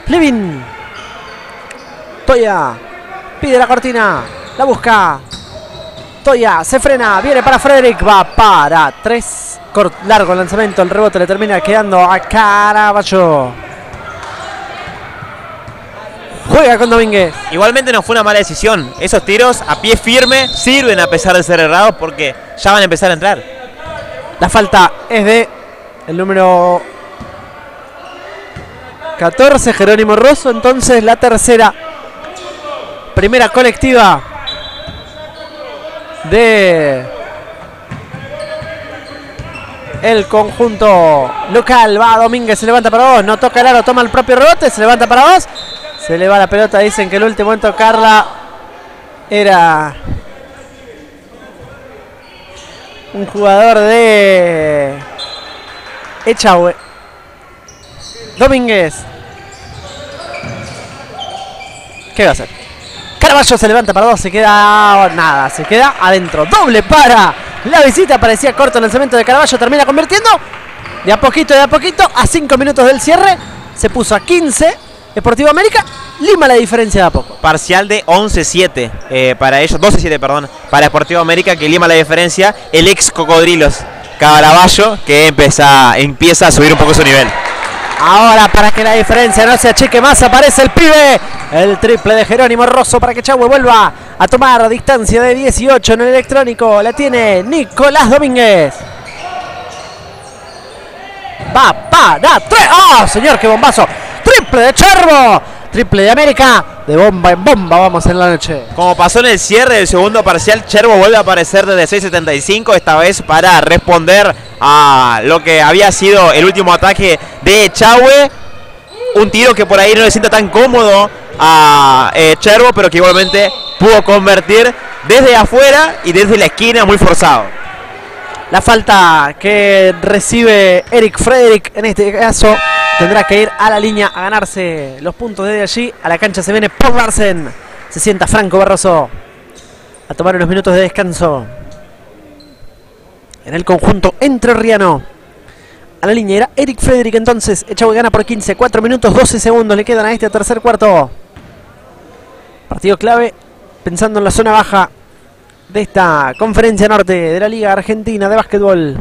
Levin, Toya, pide la cortina, la busca. Toya se frena, viene para Frederick, va para tres. largo lanzamiento, el rebote le termina quedando a Caraballo. Juega con Domínguez. Igualmente no fue una mala decisión. Esos tiros a pie firme sirven a pesar de ser errados porque ya van a empezar a entrar. La falta es de el número 14, Jerónimo Rosso. Entonces la tercera, primera colectiva de el conjunto local. Va Domínguez, se levanta para vos, no toca el aro, toma el propio rebote, se levanta para vos. Se le va la pelota, dicen que el último en tocarla era un jugador de Echahue. Domínguez. ¿Qué va a hacer? Caraballo se levanta para dos, se queda nada, se queda adentro. Doble para la visita, parecía corto el lanzamiento de Caraballo, termina convirtiendo de a poquito, de a poquito, a 5 minutos del cierre, se puso a 15. Deportivo América lima la diferencia de a poco. Parcial de 11-7 eh, para ellos, 12-7, perdón, para Deportivo América que lima la diferencia. El ex Cocodrilos Caraballo, que empieza, empieza a subir un poco su nivel. Ahora para que la diferencia no se achique más aparece el pibe. El triple de Jerónimo Rosso para que Chahue vuelva a tomar distancia de 18 en el electrónico. La tiene Nicolás Domínguez. Va para tres. ¡Oh, señor, qué bombazo! Triple de Cherbo. Triple de América. De bomba en bomba vamos en la noche. Como pasó en el cierre del segundo parcial, Cherbo vuelve a aparecer desde 6.75, esta vez para responder a lo que había sido el último ataque de Chahue. Un tiro que por ahí no le sienta tan cómodo a eh, Cherbo, pero que igualmente pudo convertir desde afuera y desde la esquina muy forzado. La falta que recibe Eric Frederick en este caso tendrá que ir a la línea a ganarse los puntos desde allí. A la cancha se viene Paul Larsen. Se sienta Franco Barroso a tomar unos minutos de descanso. En el conjunto entrerriano. A la línea era Eric Frederick entonces. Echagüe gana por 15, 4 minutos, 12 segundos. Le quedan a este tercer cuarto. Partido clave pensando en la zona baja de esta conferencia norte de la Liga Argentina de Básquetbol.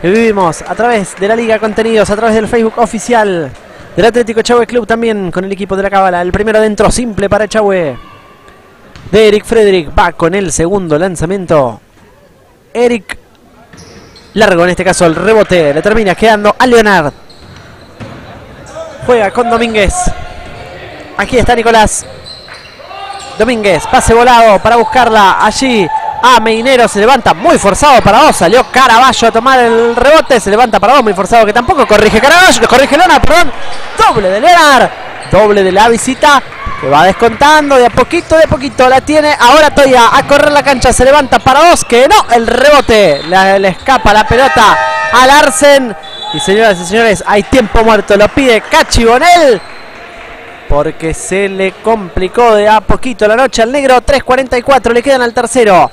Que vivimos a través de la Liga Contenidos, a través del Facebook oficial del Atlético Echagüe Club también con el equipo de la Cábala. El primero adentro, simple para Echagüe. De Eric Frederick va con el segundo lanzamiento. Eric largo en este caso el rebote. Le termina quedando a Leonard. Juega con Domínguez. Aquí está Nicolás. Domínguez, pase volado para buscarla allí. A Meinero se levanta muy forzado para dos. Salió Caraballo a tomar el rebote. Se levanta para dos, muy forzado que tampoco corrige Caraballo. Corrige Lona, perdón. Doble de Leonard. Doble de la visita. Que va descontando de a poquito, de a poquito. La tiene ahora Toya a correr la cancha. Se levanta para dos. Que no, el rebote. Le, le escapa la pelota a Larsen. Y señoras y señores, hay tiempo muerto. Lo pide Cachi Bonel porque se le complicó de a poquito la noche al negro. 3.44 le quedan al tercero.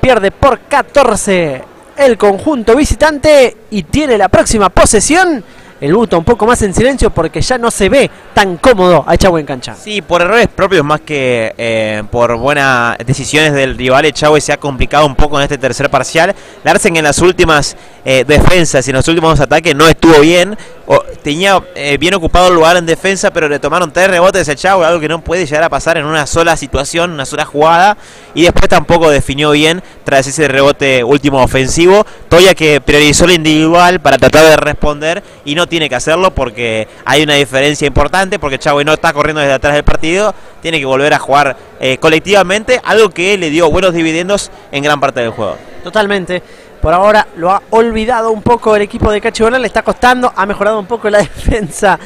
Pierde por 14 el conjunto visitante y tiene la próxima posesión. El Buto un poco más en silencio porque ya no se ve tan cómodo a Echagüe en cancha. Sí, por errores propios más que eh, por buenas decisiones del rival, Echagüe se ha complicado un poco en este tercer parcial. Larsen en las últimas eh, defensas y en los últimos ataques no estuvo bien. O, tenía eh, bien ocupado el lugar en defensa, pero le tomaron tres rebotes a Echagüe, algo que no puede llegar a pasar en una sola situación, una sola jugada. Y después tampoco definió bien tras ese rebote último ofensivo. Toya que priorizó lo individual para tratar de responder y no tiene que hacerlo porque hay una diferencia importante, porque Chagüe no está corriendo desde atrás del partido, tiene que volver a jugar eh, colectivamente, algo que le dio buenos dividendos en gran parte del juego. Totalmente. Por ahora lo ha olvidado un poco el equipo de Cachibonal, le está costando, ha mejorado un poco la defensa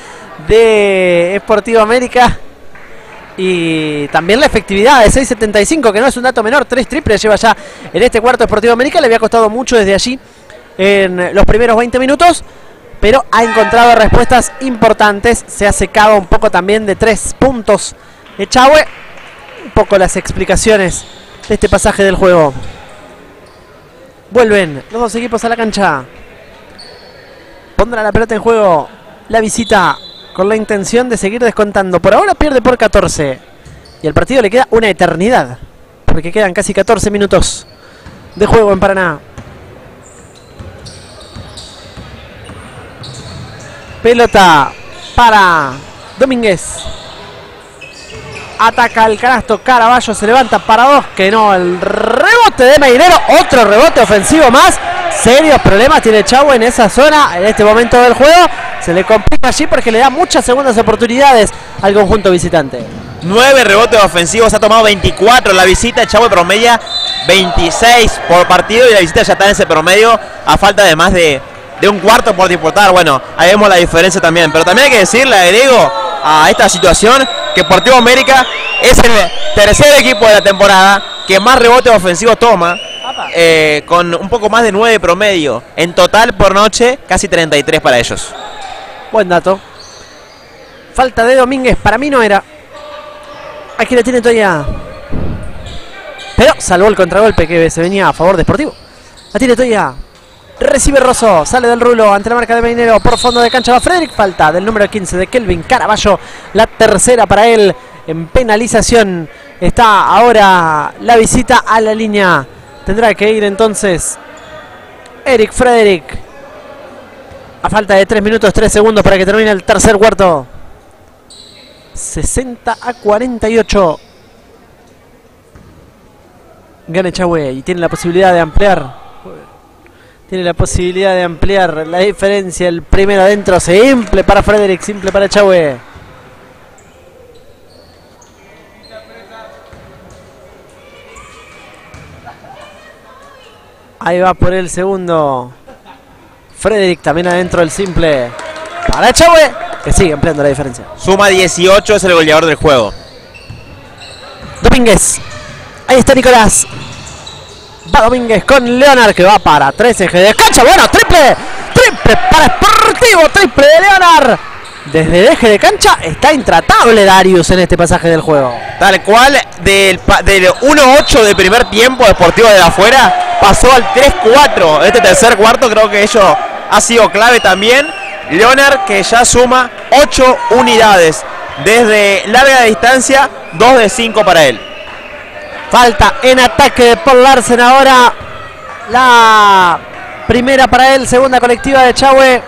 de Sportivo América. Y también la efectividad de 6.75, que no es un dato menor, tres triples lleva ya en este cuarto Sportivo América, le había costado mucho desde allí en los primeros 20 minutos, pero ha encontrado respuestas importantes, se ha secado un poco también de tres puntos de Chahue, un poco las explicaciones de este pasaje del juego. Vuelven los dos equipos a la cancha. Pondrá la pelota en juego la visita con la intención de seguir descontando. Por ahora pierde por 14. Y al partido le queda una eternidad. Porque quedan casi 14 minutos de juego en Paraná. Pelota para Domínguez. Ataca el canasto. Caraballo se levanta para dos. Que no. El rebote de Mainero. Otro rebote ofensivo más. Serios problemas tiene Chagüe en esa zona. En este momento del juego. Se le complica allí porque le da muchas segundas oportunidades al conjunto visitante. 9 rebotes ofensivos, ha tomado 24 la visita, Chagüe promedia 26 por partido y la visita ya está en ese promedio a falta de más de, de un cuarto por disputar. Bueno, ahí vemos la diferencia también, pero también hay que decirle, agrego a esta situación que Sportivo América es el tercer equipo de la temporada que más rebotes ofensivos toma, eh, con un poco más de 9 promedio. En total por noche, casi 33 para ellos. Buen dato. Falta de Domínguez, para mí no era. Aquí la tiene Toya. Pero salvó el contragolpe que se venía a favor de Sportivo. La tiene Toya. Recibe Rosso, sale del rulo ante la marca de Mainero por fondo de cancha va Frederick. Falta del número 15 de Kelvin Caraballo. La tercera para él en penalización. Está ahora la visita a la línea. Tendrá que ir entonces Eric Frederick. A falta de 3 minutos 3 segundos para que termine el tercer cuarto. 60 a 48. Gana Chahue y tiene la posibilidad de ampliar. Tiene la posibilidad de ampliar la diferencia. El primero adentro. Simple para Frederick, simple para Chahue. Ahí va por el segundo. Frederick también adentro del simple. Para Chahue, que sigue ampliando la diferencia. Suma 18, es el goleador del juego. Domínguez. Ahí está Nicolás. Domínguez con Leonard que va para 13 eje de cancha. Bueno, triple. Triple para Sportivo. Triple de Leonard. Desde el eje de cancha está intratable Darius en este pasaje del juego. Tal cual, del, del 1-8 del primer tiempo deportivo de afuera, pasó al 3-4. Este tercer cuarto creo que ello ha sido clave también. Leonard que ya suma 8 unidades. Desde larga distancia, 2 de 5 para él. Falta en ataque de Paul Larsen ahora. La primera para él, segunda colectiva de Chahue.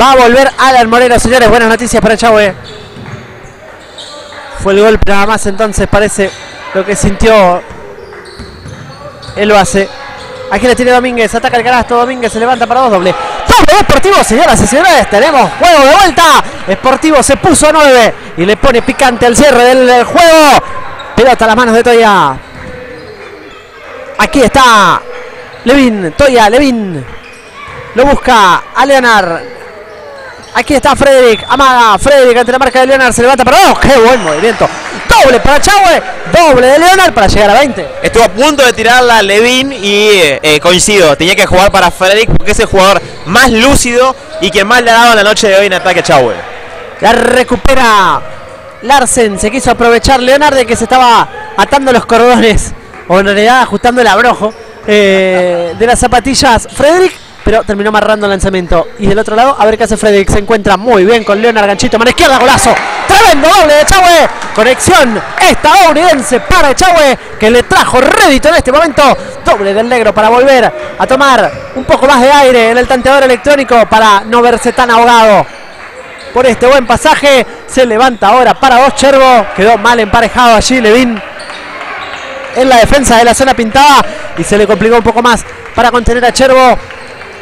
Va a volver Alan Moreno, señores. Buenas noticias para Chahue. Fue el golpe nada más, entonces parece lo que sintió. Él lo hace. Aquí le tiene Domínguez, ataca el canasto, Domínguez se levanta para dos doble. Doble Deportivo, señoras y señores, tenemos juego de vuelta. Sportivo se puso a 9 y le pone picante al cierre del juego. Pelota a las manos de Toya. Aquí está Levin, Toya, Levin. Lo busca a Leonard. Aquí está Frederick, amaga, Frederick ante la marca de Leonard, se levanta para dos. ¡Qué buen movimiento! Doble para Chahue, doble de Leonard para llegar a 20. Estuvo a punto de tirarla Levin y eh, eh, coincido, tenía que jugar para Frederick porque es el jugador más lúcido y que más le ha dado en la noche de hoy en ataque a Chauel. La recupera Larsen. Se quiso aprovechar Leonard de que se estaba atando los cordones. O en realidad ajustando el abrojo eh, de las zapatillas. Frederick. Pero terminó amarrando el lanzamiento. Y del otro lado, a ver qué hace Frederick. Se encuentra muy bien con Leonard Ganchito. Mano izquierda, golazo. Tremendo doble de Chahue. Conexión estadounidense para Chahue. Que le trajo rédito en este momento. Doble del negro para volver a tomar un poco más de aire en el tanteador electrónico. Para no verse tan ahogado por este buen pasaje. Se levanta ahora para dos Chervo. Quedó mal emparejado allí Levin en la defensa de la zona pintada. Y se le complicó un poco más para contener a Chervo.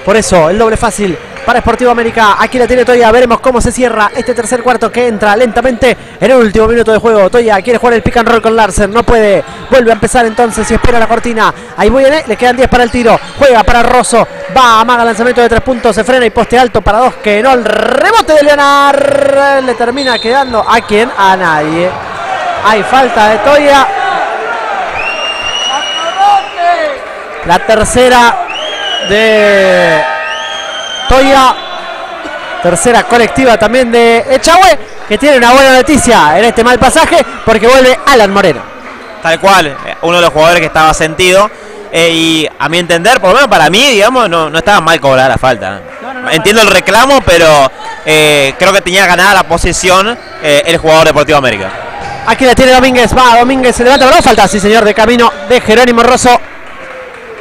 Por eso el doble fácil para Sportivo América. Aquí la tiene Toya. Veremos cómo se cierra este tercer cuarto que entra lentamente en el último minuto de juego. Toya quiere jugar el pick and roll con Larsen. No puede. Vuelve a empezar entonces y espera la cortina. Ahí muy. Le quedan 10 para el tiro. Juega para Rosso. Va, amaga lanzamiento de 3 puntos. Se frena y poste alto para 2. Que no. El rebote de Leonard. Le termina quedando a quien? A nadie. Hay falta de Toya. La tercera de Toya. Tercera colectiva también de Echagüe, que tiene una buena noticia en este mal pasaje porque vuelve Alan Moreno. Tal cual, eh, uno de los jugadores que estaba sentido. eh, y a mi entender, por lo menos para mí, digamos, no, no estaba mal cobrar la falta. Entiendo el reclamo, pero eh, creo que tenía ganada la posición eh, el jugador de Deportivo América. Aquí la tiene Domínguez, va Domínguez, se levanta, pero falta, sí señor, de camino de Jerónimo Rosso.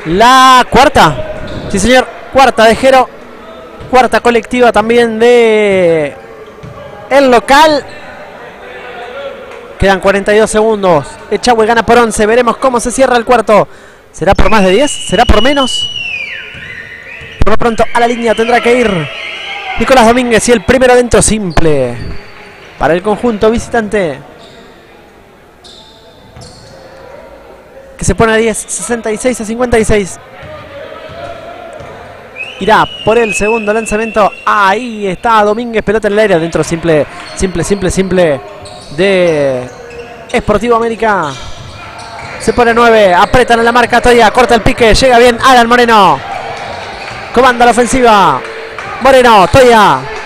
La cuarta, sí señor, cuarta de Jero, cuarta colectiva también de el local. Quedan 42 segundos. Echagüe gana por 11. Veremos cómo se cierra el cuarto. ¿Será por más de 10? ¿Será por menos? Por lo pronto a la línea tendrá que ir Nicolás Domínguez y el primero adentro simple para el conjunto visitante. Que se pone a 10, 66 a 56. Irá por el segundo lanzamiento. Ahí está Domínguez, pelota en el aire. Adentro simple, simple, simple, simple de Esportivo América. Se pone 9, apretan en la marca Toya, corta el pique, llega bien Alan Moreno. Comanda la ofensiva. Moreno, Toya.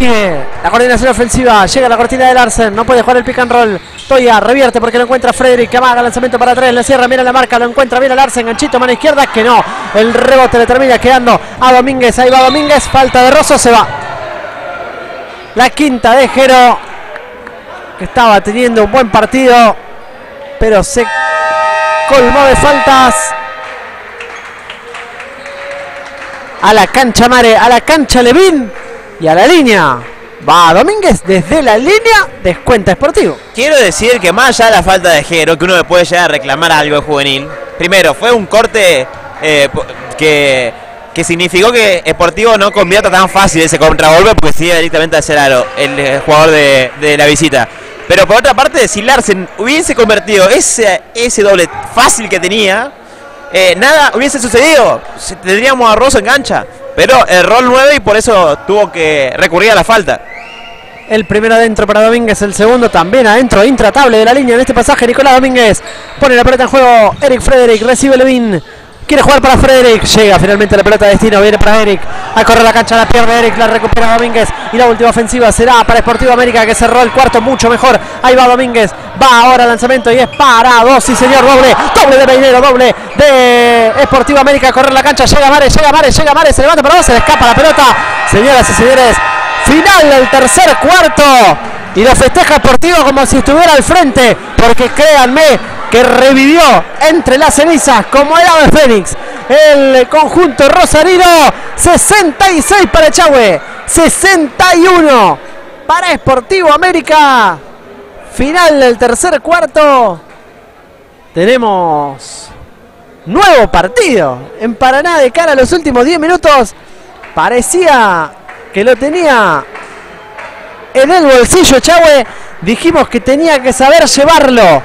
La coordinación ofensiva, llega la cortina de Larsen, no puede jugar el pick and roll. Toya revierte porque lo encuentra Frederick, amaga lanzamiento para tres, le cierra, mira la marca, lo encuentra bien a Larsen, ganchito, mano izquierda, que no. El rebote le termina quedando a Domínguez, ahí va Domínguez, falta de Rosso, se va. La quinta de Jero, que estaba teniendo un buen partido, pero se colmó de faltas. a la cancha Mare, a la cancha Levín y a la línea. Va Domínguez desde la línea, descuenta Esportivo. Quiero decir que más allá de la falta de género, que uno le puede llegar a reclamar algo juvenil, primero, fue un corte eh, que, que significó que Esportivo no convierta tan fácil ese contragolpe porque sigue directamente hacia el aro, el eh, jugador de, de la visita. Pero por otra parte, si Larsen hubiese convertido ese, ese doble fácil que tenía, eh, nada hubiese sucedido. Tendríamos a Rosso en cancha. Pero erró el 9 y por eso tuvo que recurrir a la falta. El primero adentro para Domínguez, el segundo también adentro, intratable de la línea en este pasaje. Nicolás Domínguez pone la pelota en juego. Eric Frederick recibe Levin. Quiere jugar para Frederick. Llega finalmente la pelota de destino. Viene para Eric. A correr la cancha, la pierde Eric. La recupera Domínguez. Y la última ofensiva será para Esportivo América que cerró el cuarto mucho mejor. Ahí va Domínguez. Va ahora el lanzamiento y es para dos. Sí, señor. Doble. Doble de Peinero. Doble de Esportivo América. A correr la cancha. Llega Mares. Llega Mares. Llega Mares. Se levanta para dos. Se le escapa la pelota. Señoras y señores. Final del tercer cuarto. Y lo festeja Esportivo como si estuviera al frente. Porque créanme que revivió entre las cenizas como el ave Fénix. El conjunto rosarino. 66 para Echagüe. 61 para Esportivo América. Final del tercer cuarto. Tenemos nuevo partido en Paraná de cara a los últimos 10 minutos. Parecía que lo tenía en el bolsillo Echagüe. Dijimos que tenía que saber llevarlo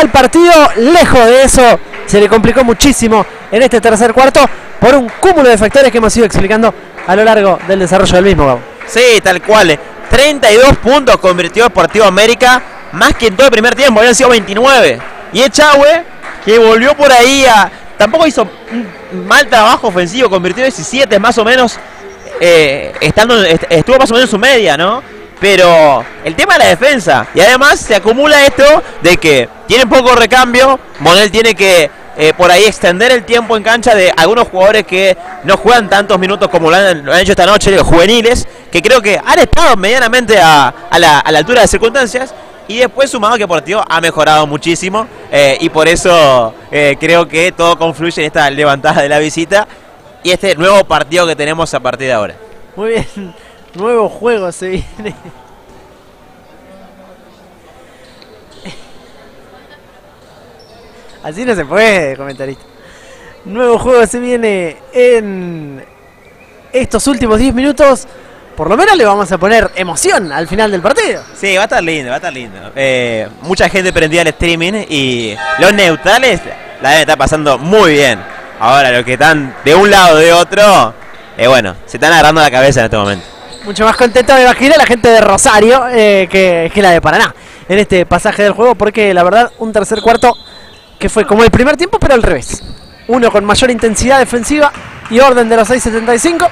al partido. Lejos de eso, se le complicó muchísimo en este tercer cuarto por un cúmulo de factores que hemos ido explicando a lo largo del desarrollo del mismo. Sí, tal cual. 32 puntos convirtió Deportivo América, más que en todo el primer tiempo, habían sido 29. Y Echagüe, que volvió por ahí a... Tampoco hizo un mal trabajo ofensivo, convirtió 17 más o menos, eh, estando, est- estuvo más o menos en su media, ¿no? Pero el tema de la defensa, y además se acumula esto de que tiene poco recambio, Monel tiene que eh, por ahí extender el tiempo en cancha de algunos jugadores que no juegan tantos minutos como lo han, hecho esta noche, los juveniles, que creo que han estado medianamente a, la, a la altura de circunstancias. Y después sumado que Deportivo ha mejorado muchísimo eh, y por eso eh, creo que todo confluye en esta levantada de la visita y este nuevo partido que tenemos a partir de ahora. Muy bien, nuevo juego se viene. Así no se puede, comentarista. Nuevo juego se viene en estos últimos 10 minutos. Por lo menos le vamos a poner emoción al final del partido. Sí, va a estar lindo, va a estar lindo. Eh, mucha gente prendía el streaming y los neutrales la deben estar pasando muy bien. Ahora, los que están de un lado o de otro, eh, bueno, se están agarrando la cabeza en este momento. Mucho más contento me imagino la gente de Rosario eh, que, que la de Paraná en este pasaje del juego, porque la verdad, un tercer cuarto que fue como el primer tiempo, pero al revés. Uno con mayor intensidad defensiva y orden de los 6.75,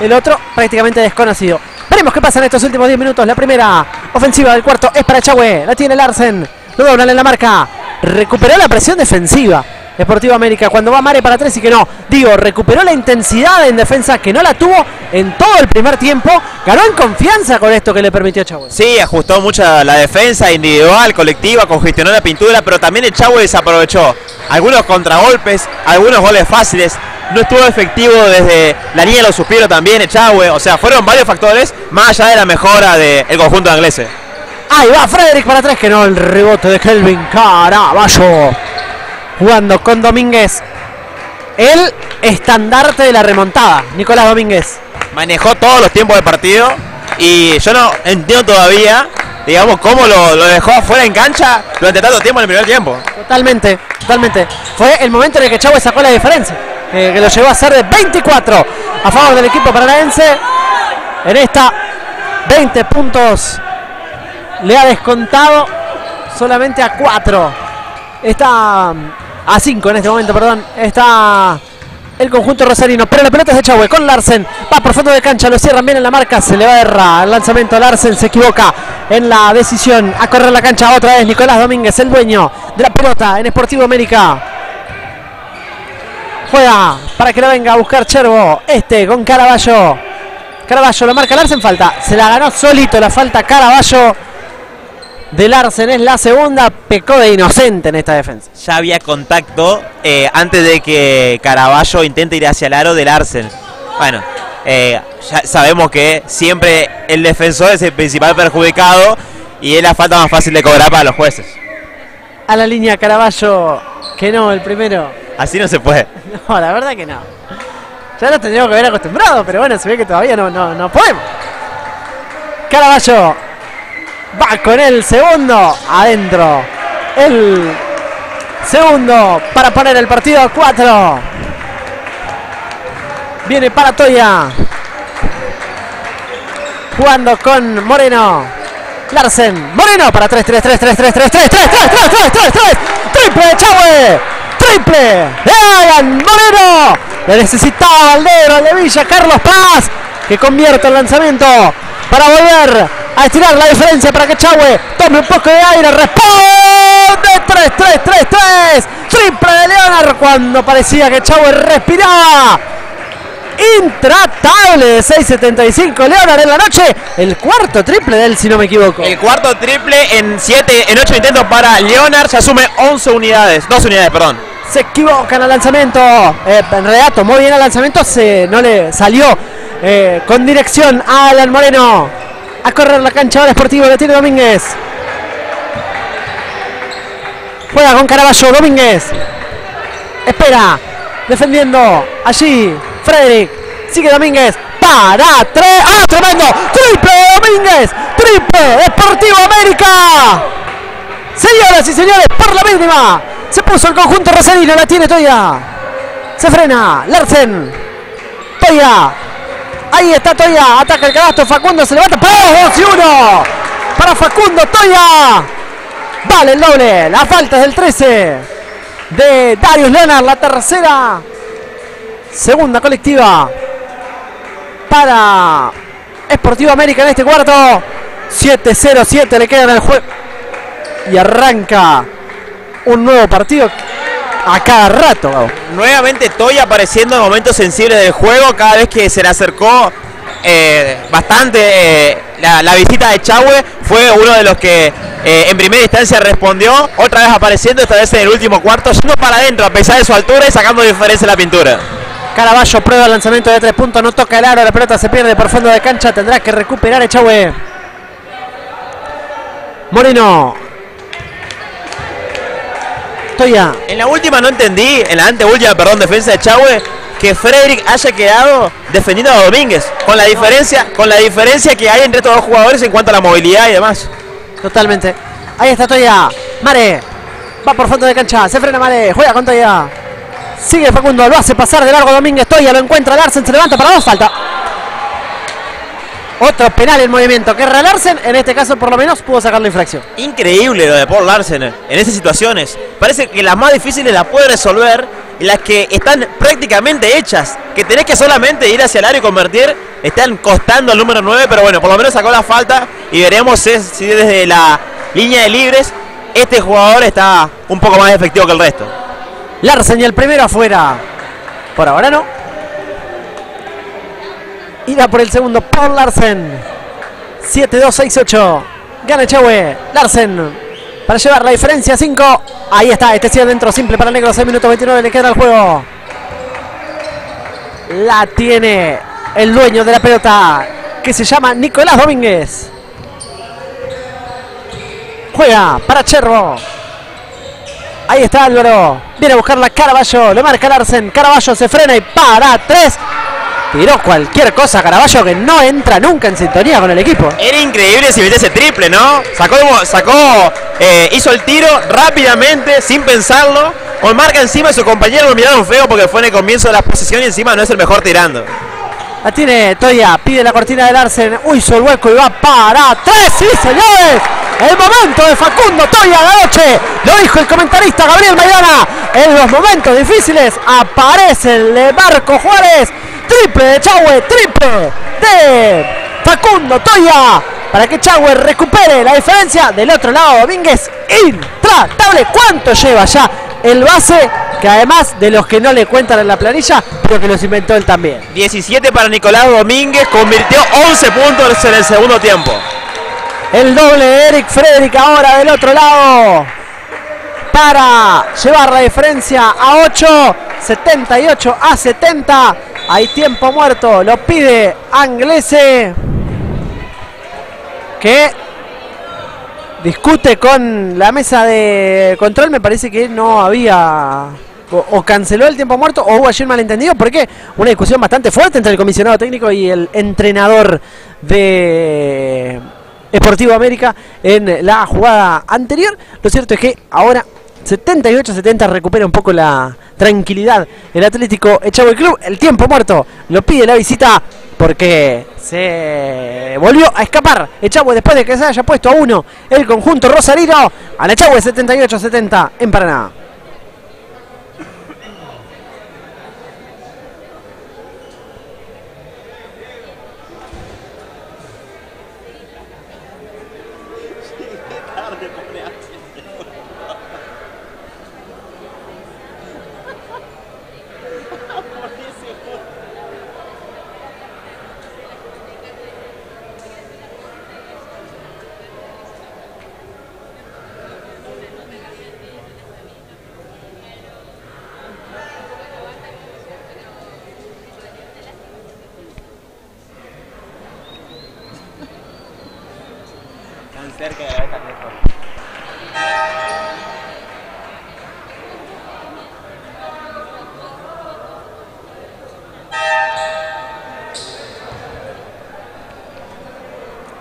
el otro prácticamente desconocido. Veremos qué pasa en estos últimos 10 minutos. La primera ofensiva del cuarto es para Chagüe, la tiene Larsen, lo doblan en la marca, recuperó la presión defensiva. Deportivo América cuando va Mare para tres y que no. Digo, recuperó la intensidad en defensa que no la tuvo en todo el primer tiempo. Ganó en confianza con esto que le permitió a Chagüe. Sí, ajustó mucho la defensa individual, colectiva, congestionó la pintura, pero también el Chavo desaprovechó algunos contragolpes, algunos goles fáciles. No estuvo efectivo desde la línea de los suspiros también, Echagüe. O sea, fueron varios factores, más allá de la mejora del conjunto inglés. Ahí va Frederick para tres, que no, el rebote de Kelvin Caraballo. Jugando con Domínguez. El estandarte de la remontada, Nicolás Domínguez. Manejó todos los tiempos de partido y yo no entiendo todavía, digamos, cómo lo, lo dejó afuera en cancha durante tanto tiempo en el primer tiempo. Totalmente, totalmente. Fue el momento en el que Chávez sacó la diferencia. eh, que lo llevó a ser de 24 a favor del equipo paranaense. En esta 20 puntos le ha descontado solamente a 4. Está mm, a 5 en este momento, perdón. Está el conjunto rosarino. Pero la pelota es de Chahue con Larsen. Va por fondo de cancha, lo cierran bien en la marca. Se le va a errar el lanzamiento Larsen. Se equivoca en la decisión. A correr la cancha otra vez Nicolás Domínguez, el dueño de la pelota en Sportivo América. Juega para que lo venga a buscar Chervo. Este con Caraballo. Caraballo lo marca Larsen, falta. Se la ganó solito la falta Caraballo. De Larsen es la segunda. Pecó de inocente en esta defensa. Ya había contacto eh, antes de que Caraballo intente ir hacia el aro del Arsen. Bueno, eh, ya sabemos que siempre el defensor es el principal perjudicado y es la falta más fácil de cobrar para los jueces. A la línea Caraballo, que no, el primero. Así no se puede. No, la verdad que no. Ya nos tendríamos que haber acostumbrado, pero bueno, se ve que todavía no, no, no podemos. Caraballo va con el segundo adentro. El segundo para poner el partido a 4. Viene para Toya. Jugando con Moreno. Larsen. Moreno para 3, 3, 3, 3, 3, 3, 3, 3, 3, 3, 3, 3, 3. Triple de Chahue. Triple de Alan Moreno. Le necesitaba al al de Villa, Carlos Paz. Que convierte el lanzamiento para volver a estirar la diferencia para que Chahue tome un poco de aire. Responde 3, 3, 3, 3. Triple de Leonard cuando parecía que Chahue respiraba intratable de 6.75 Leonard en la noche. El cuarto triple de él, si no me equivoco. El cuarto triple en 7, en 8 intentos para Leonard. Se asume 11 unidades, 2 unidades, perdón. Se equivoca en el lanzamiento. Eh, en realidad tomó bien el lanzamiento, se, no le salió eh, con dirección a Alan Moreno. A correr la cancha ahora esportivo, le tiene Domínguez. Juega con Caraballo, Domínguez. Espera, defendiendo allí Frederick. Sigue Domínguez. Para tres. ¡Ah, tremendo! ¡Triple Domínguez! ¡Triple Deportivo América! Señoras y señores, por la mínima. Se puso el conjunto rosarino. La tiene Toya. Se frena. Larsen. Toya. Ahí está Toya. Ataca el canasto. Facundo se levanta. ¡Para 2 y 1! Para Facundo Toya. Vale el doble. La falta es del 13 de Darius Leonard. La tercera Segunda colectiva para Esportivo América en este cuarto. 7-0-7 le queda en el juego. Y arranca un nuevo partido a cada rato. Gabo. Nuevamente Toya apareciendo en momentos sensibles del juego. Cada vez que se le acercó eh, bastante eh, la, la, visita de Chahue, fue uno de los que eh, en primera instancia respondió. Otra vez apareciendo, esta vez en el último cuarto, yendo para adentro a pesar de su altura y sacando diferencia en la pintura. Caraballo prueba el lanzamiento de tres puntos, no toca el aro, la pelota se pierde por fondo de cancha, tendrá que recuperar Echagüe. Moreno. Toya. En la última no entendí, en la anteúltima, perdón, defensa de Echagüe, que Frederick haya quedado defendido a Domínguez, con la diferencia, con la diferencia que hay entre estos dos jugadores en cuanto a la movilidad y demás. Totalmente. Ahí está Toya. Mare. Va por fondo de cancha. Se frena Mare. Juega con Toya. Sigue Facundo, lo hace pasar de largo Domínguez Toya, lo encuentra Larsen, se levanta para dos, falta. Otro penal en movimiento. Que Larsen, en este caso por lo menos, pudo sacar la infracción. Increíble lo de Paul Larsen en esas situaciones. Parece que las más difíciles las puede resolver y las que están prácticamente hechas, que tenés que solamente ir hacia el área y convertir, están costando el número 9, pero bueno, por lo menos sacó la falta y veremos si desde la línea de libres este jugador está un poco más efectivo que el resto. Larsen y el primero afuera. Por ahora no. Irá por el segundo Paul Larsen. 7-2-6-8. Gana Chahue. Larsen. Para llevar la diferencia 5. Ahí está. Este sí adentro. Simple para negro. 6 minutos 29. Le queda el juego. La tiene el dueño de la pelota. Que se llama Nicolás Domínguez. Juega para Cherro. Ahí está Álvaro. Viene a buscarla Caraballo. Le marca Larsen. Caraballo se frena y para. Tres. Tiró cualquier cosa Caraballo que no entra nunca en sintonía con el equipo. Era increíble si mete ese triple, ¿no? Sacó, sacó eh, hizo el tiro rápidamente, sin pensarlo. Con marca encima, su compañero lo miraron feo porque fue en el comienzo de la posición y encima no es el mejor tirando. La tiene Toya, pide la cortina de Larsen. Uy, el hueco y va para tres. ¡Sí, señores! El momento de Facundo Toya la noche. Lo dijo el comentarista Gabriel Maidana. En los momentos difíciles aparece el de Marco Juárez. Triple de Chahue, triple de Facundo Toya. Para que Chahue recupere la diferencia. Del otro lado, Domínguez. Intratable. ¿Cuánto lleva ya el base? Que además de los que no le cuentan en la planilla, pero que los inventó él también. 17 para Nicolás Domínguez. Convirtió 11 puntos en el segundo tiempo. El doble de Eric Frederick ahora del otro lado. Para llevar la diferencia a 8. 78 a 70. Hay tiempo muerto. Lo pide Anglese. Que discute con la mesa de control. Me parece que no había. O, canceló el tiempo muerto o hubo allí un malentendido. Porque una discusión bastante fuerte entre el comisionado técnico y el entrenador de Esportivo América en la jugada anterior. Lo cierto es que ahora 78-70 recupera un poco la tranquilidad el Atlético Echagüe Club. El tiempo muerto lo pide la visita porque se volvió a escapar Echagüe después de que se haya puesto a uno el conjunto rosarino al Echagüe 78-70 en Paraná.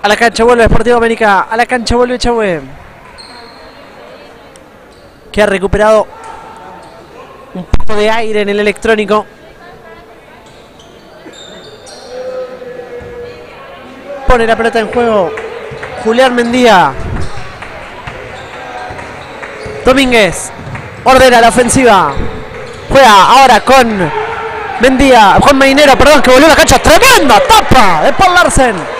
A la cancha vuelve Sportivo América. A la cancha vuelve Echagüe. Que ha recuperado un poco de aire en el electrónico. Pone la pelota en juego. Julián Mendía. Domínguez. Ordena la ofensiva. Juega ahora con Mendía. Con Mainero, perdón, que volvió a la cancha. Tremenda tapa de Paul Larsen.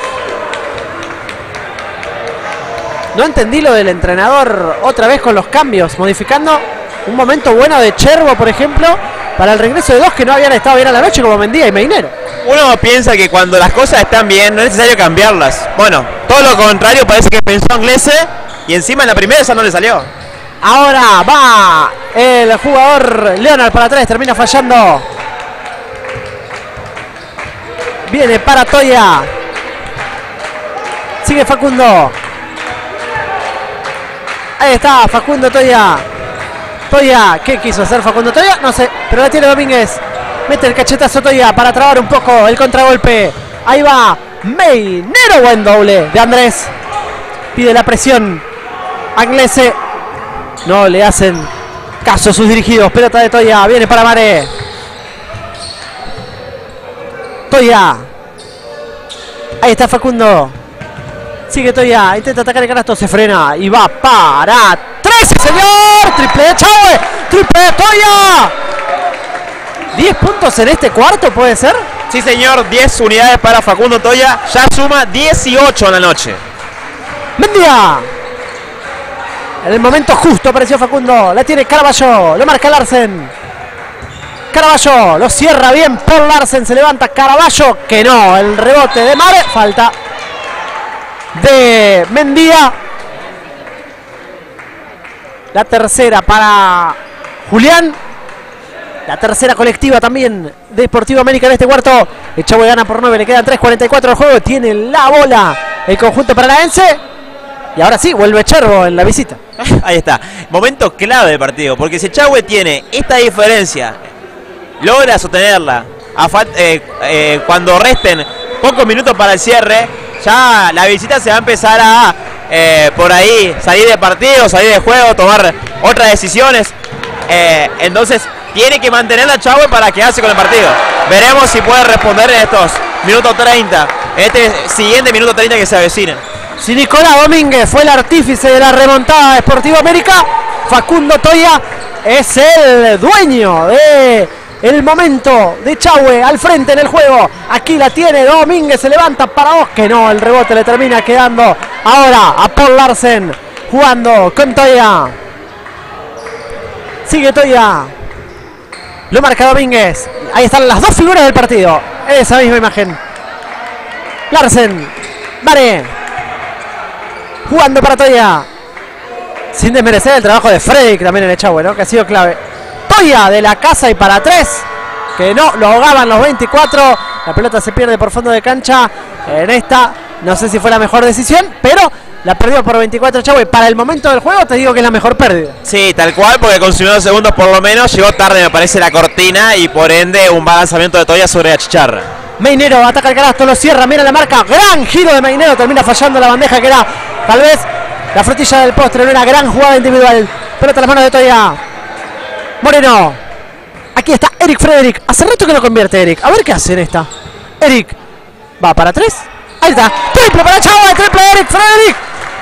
No entendí lo del entrenador otra vez con los cambios, modificando un momento bueno de Chervo, por ejemplo, para el regreso de dos que no habían estado bien a la noche, como Mendía y Mainero. Uno piensa que cuando las cosas están bien no es necesario cambiarlas. Bueno, todo lo contrario parece que pensó Anglese y encima en la primera esa no le salió. Ahora va el jugador Leonard para atrás, termina fallando. Viene para Toya. Sigue Facundo. Ahí está, Facundo Toya. Toya, ¿qué quiso hacer Facundo Toya? No sé, pero la tiene Domínguez. Mete el cachetazo Toya para trabar un poco el contragolpe. Ahí va Meinero, buen doble de Andrés. Pide la presión. Anglese. No le hacen caso sus dirigidos. Pelota de Toya. Viene para Mare. Toya. Ahí está Facundo. Sigue Toya. Intenta atacar el canasto. Se frena. Y va para tres, señor. Triple de Chávez. Triple de Toya. 10 puntos en este cuarto, ¿puede ser? Sí, señor, 10 unidades para Facundo Toya. Ya suma 18 en la noche. Mendía. En el momento justo apareció Facundo. La tiene Caraballo. Lo marca Larsen. Caraballo. Lo cierra bien por Larsen. Se levanta Caraballo. Que no. El rebote de Mare. Falta de Mendía. La tercera para Julián. La tercera colectiva también de Deportivo América en este cuarto. Echagüe gana por 9. Le quedan 3.44 al juego. Tiene la bola el conjunto paranaense. Y ahora sí, vuelve Chervo en la visita. Ahí está. Momento clave del partido. Porque si Echagüe tiene esta diferencia, logra sostenerla. a eh, eh, cuando resten pocos minutos para el cierre, ya la visita se va a empezar a eh, por ahí salir de partido, salir de juego, tomar otras decisiones. Eh, entonces tiene que mantener a Chagüe para quedarse con el partido. Veremos si puede responder en estos minutos 30, en este siguiente minuto 30 que se avecina. Si Nicolás Domínguez fue el artífice de la remontada de Sportivo América, Facundo Toya es el dueño de el momento de Chahue al frente en el juego. Aquí la tiene Domínguez, se levanta para que no, el rebote le termina quedando ahora a Paul Larsen jugando con Toya. Sigue Toya. Lo marca Domínguez. Ahí están las dos figuras del partido. Esa misma imagen. Larsen. Mare. Jugando para Toya. Sin desmerecer el trabajo de Fredrik también en el Echagüe, ¿no? Que ha sido clave. Toya de la casa y para tres. que no, lo ahogaban los 24. La pelota se pierde por fondo de cancha. En esta, no sé si fue la mejor decisión, pero la perdió por 24 Chavo. Y para el momento del juego te digo que es la mejor pérdida. Sí, tal cual, porque consumió dos segundos por lo menos. Llegó tarde, me parece, la cortina y por ende un balanzamiento de Toya sobre la chicharra. Mainero ataca el canasto, lo cierra, mira la marca. Gran giro de Mainero, termina fallando la bandeja que era tal vez la frutilla del postre. En una gran jugada individual. Pelota a las manos de Toya. Moreno. Aquí está Eric Frederick. Hace rato que lo convierte Eric. A ver qué hace en esta. Eric. Va para tres. Ahí está. Triple para Chávez. Triple de Eric Frederick.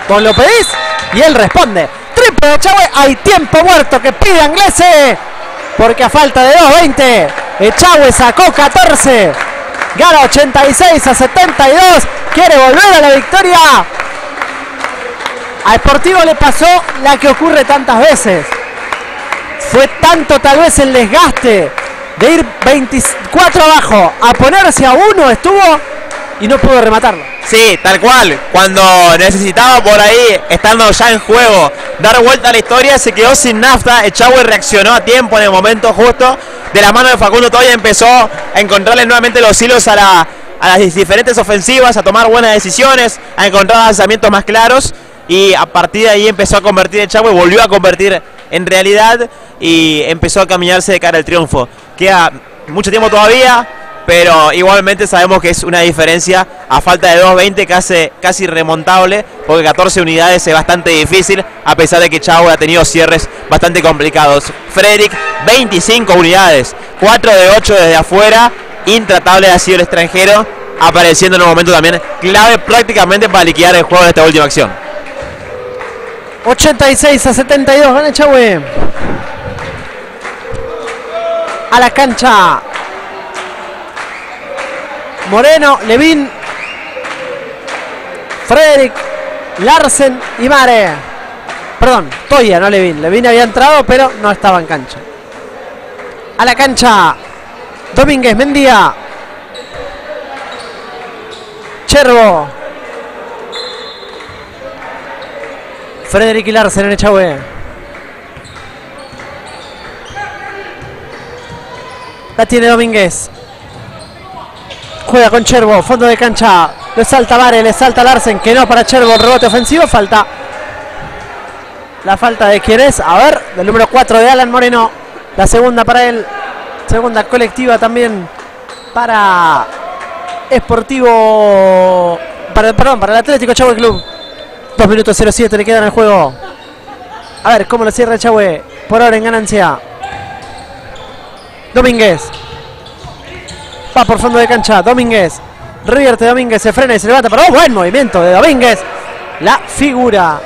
Vos lo pedís y él responde. Triple de Chávez. Hay tiempo muerto que pide Anglese. Porque a falta de 2.20. Echagüe sacó 14. Gana 86 a 72. Quiere volver a la victoria. A Sportivo le pasó la que ocurre tantas veces. Fue tanto tal vez el desgaste de ir 24 abajo a ponerse a uno estuvo y no pudo rematarlo. Sí, tal cual. Cuando necesitaba por ahí, estando ya en juego, dar vuelta a la historia, se quedó sin nafta. Echagüe reaccionó a tiempo en el momento justo. De la mano de Facundo todavía empezó a encontrarle nuevamente los hilos a, la, las diferentes ofensivas, a tomar buenas decisiones, a encontrar lanzamientos más claros. Y a partir de ahí empezó a convertir Echagüe, volvió a convertir en realidad y empezó a caminarse de cara al triunfo. Queda mucho tiempo todavía, pero igualmente sabemos que es una diferencia a falta de 2.20 casi, casi remontable, porque 14 unidades es bastante difícil, a pesar de que Chavo ha tenido cierres bastante complicados. Frederick, 25 unidades, 4 de 8 desde afuera, intratable ha sido el extranjero, apareciendo en un momento también clave prácticamente para liquidar el juego de esta última acción. 86 a 72, gana Chahue. A la cancha. Moreno, Levin, Frederick, Larsen y Mare. Perdón, Toya, no Levin. Levin había entrado, pero no estaba en cancha. A la cancha. Domínguez, Mendía. Chervo. Frederick y Larsen en Echagüe. La tiene Domínguez. Juega con Chervo, fondo de cancha. Le salta Vare, le salta Larsen, que no para Chervo, rebote ofensivo, falta. La falta de quién es, a ver, del número 4 de Alan Moreno. La segunda para él. Segunda colectiva también para Esportivo. Para, perdón, para el Atlético Chagüe Club. 2 minutos 07 le quedan al juego. A ver cómo lo cierra Chahue. Por ahora en ganancia. Domínguez. Va por fondo de cancha. Domínguez. Revierte Domínguez. Se frena y se levanta. Pero oh, buen movimiento de Domínguez. La figura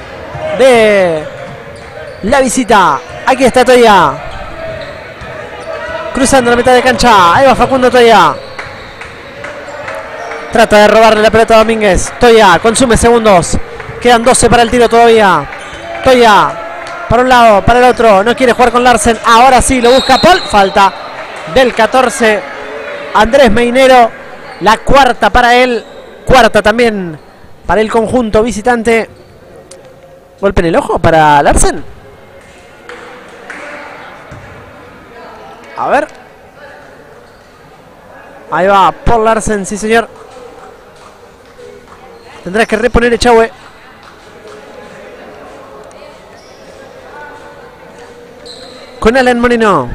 de la visita. Aquí está Toya. Cruzando la mitad de cancha. Ahí va Facundo Toya. Trata de robarle la pelota a Domínguez. Toya consume segundos. Quedan 12 para el tiro todavía. Toya. Para un lado, para el otro. No quiere jugar con Larsen. Ahora sí, lo busca Paul. Falta del 14. Andrés Meinero. La cuarta para él. Cuarta también para el conjunto visitante. Golpe en el ojo para Larsen. A ver. Ahí va Paul Larsen, sí señor. Tendrá que reponer Echagüe. Con Alan Moreno.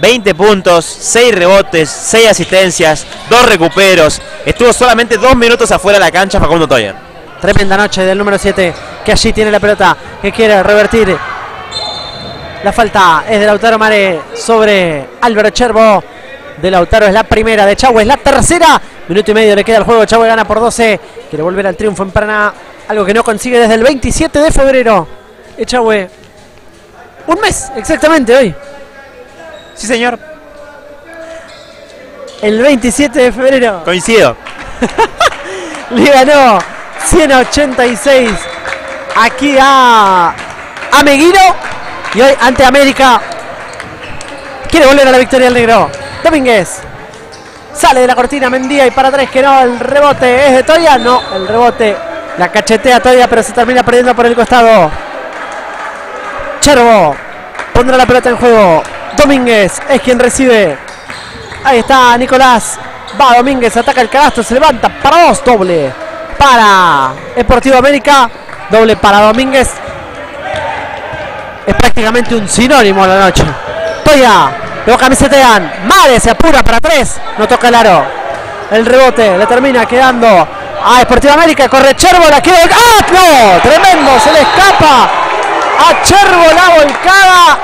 ...20 puntos, 6 rebotes, 6 asistencias, 2 recuperos. Estuvo solamente 2 minutos afuera de la cancha Facundo Toya. Tremenda noche del número 7, que allí tiene la pelota, que quiere revertir. La falta es de Lautaro Mare sobre Álvaro Cherbo. De Lautaro es la primera, de Chagüe es la tercera. Minuto y medio le queda el juego, Chagüe gana por 12. Quiere volver al triunfo en Paraná, algo que no consigue desde el 27 de febrero. Echagüe. Un mes, exactamente, hoy. Sí, señor. El 27 de febrero. Coincido. Le ganó 186 aquí a, a Meguino. Y hoy ante América. Quiere volver a la victoria el negro. Domínguez. Sale de la cortina Mendía y para tres que no. El rebote es de Toya. No, el rebote la cachetea Toya, pero se termina perdiendo por el costado. Chervo. Pondrá la pelota en juego. Domínguez es quien recibe. Ahí está Nicolás. Va Domínguez, ataca el canasto, se levanta para dos, doble. Para Esportivo América, doble para Domínguez. Es prácticamente un sinónimo la noche. Toya, lo camisetean. Mare se apura para tres. No toca el aro. El rebote le termina quedando a Esportivo América. Corre Chervo, la quiere. ¡Ah! No, tremendo, se le escapa a Chervo la volcada.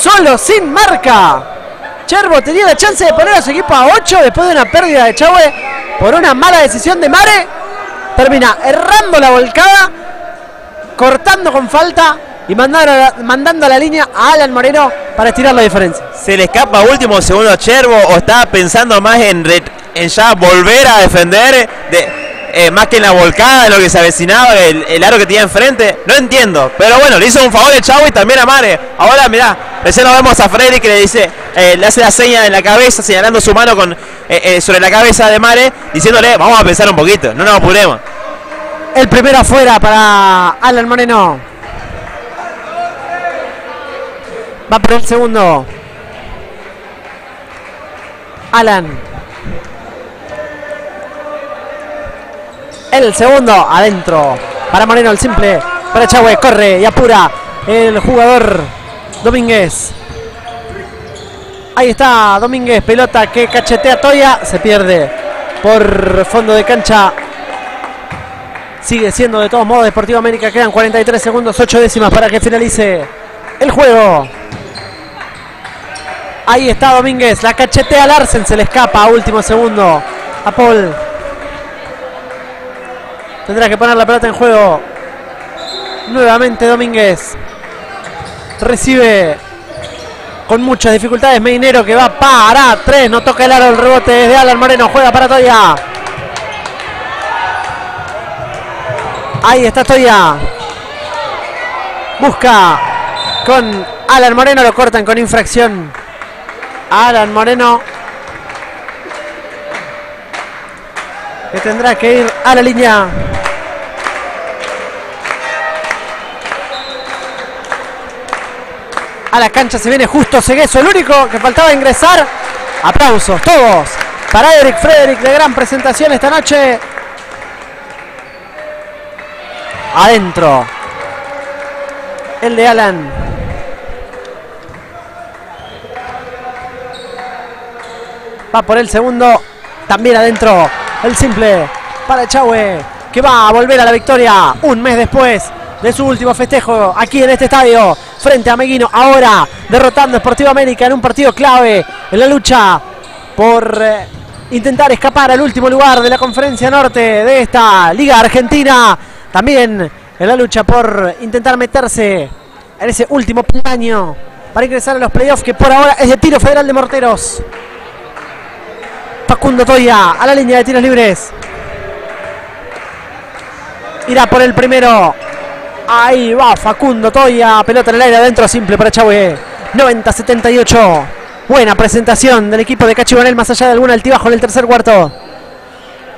Solo sin marca. Chervo tenía la chance de poner a su equipo a 8 después de una pérdida de Chahue por una mala decisión de Mare. Termina errando la volcada, cortando con falta y mandando a la, mandando a la línea a Alan Moreno para estirar la diferencia. ¿Se le escapa último segundo a Chervo o está pensando más en, en ya volver a defender de, eh, más que en la volcada, en lo que se avecinaba, el, el aro que tenía enfrente? No entiendo. Pero bueno, le hizo un favor el Chavo y también a Mare. Ahora, mirá, recién lo vemos a Freddy que le dice, eh, le hace la seña en la cabeza, señalando su mano con, eh, sobre la cabeza de Mare, diciéndole, vamos a pensar un poquito, no nos apuremos. El primero afuera para Alan Moreno. Va por el segundo. Alan. El segundo adentro. Para Moreno el simple. Para Chahue. Corre y apura el jugador Domínguez. Ahí está Domínguez. Pelota que cachetea Toya. Se pierde por fondo de cancha. Sigue siendo de todos modos Deportivo América. Quedan 43 segundos, 8 décimas para que finalice el juego. Ahí está Domínguez. La cachetea Larsen. Se le escapa a último segundo a Paul. Tendrá que poner la pelota en juego. Nuevamente Domínguez. Recibe con muchas dificultades Meinero que va para 3. No toca el aro el rebote desde Alan Moreno. Juega para Toya. Ahí está Toya. Busca con Alan Moreno. Lo cortan con infracción. Alan Moreno. Que tendrá que ir a la línea. A la cancha se viene justo Segueso. El único que faltaba ingresar. Aplausos todos para Eric Frederick de gran presentación esta noche. Adentro. El de Alan. Va por el segundo. También adentro. El simple para Chahue. Que va a volver a la victoria un mes después de su último festejo aquí en este estadio. Frente a Meguino. Ahora derrotando a Sportivo América en un partido clave en la lucha por eh, intentar escapar al último lugar de la conferencia norte de esta Liga Argentina. También en la lucha por intentar meterse en ese último año para ingresar a los playoffs que por ahora es de tiro federal de morteros. Facundo Toya a la línea de tiros libres. Irá por el primero. Ahí va Facundo Toya. Pelota en el aire adentro, simple para Chahue. 90-78. Buena presentación del equipo de Cachibonel, más allá de algún altibajo en el tercer cuarto.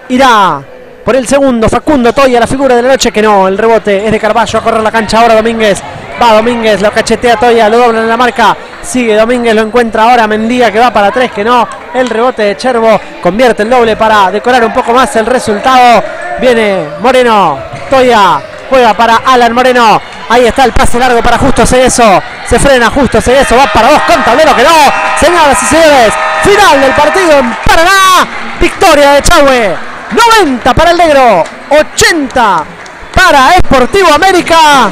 Irá por el segundo, Facundo Toya, la figura de la noche, que no, el rebote es de Carballo, a correr la cancha ahora Domínguez. Va Domínguez, lo cachetea Toya, lo dobla en la marca. Sigue Domínguez, lo encuentra ahora Mendía, que va para tres, que no. El rebote de Chervo convierte el doble para decorar un poco más el resultado. Viene Moreno, Toya, juega para Alan Moreno. Ahí está el pase largo para Justo Cegueso. Se frena Justo Cegueso, va para dos con tablero que no. Señoras y señores, final del partido en Paraná. Victoria de Chahue. 90 para el negro, 80 para Esportivo América.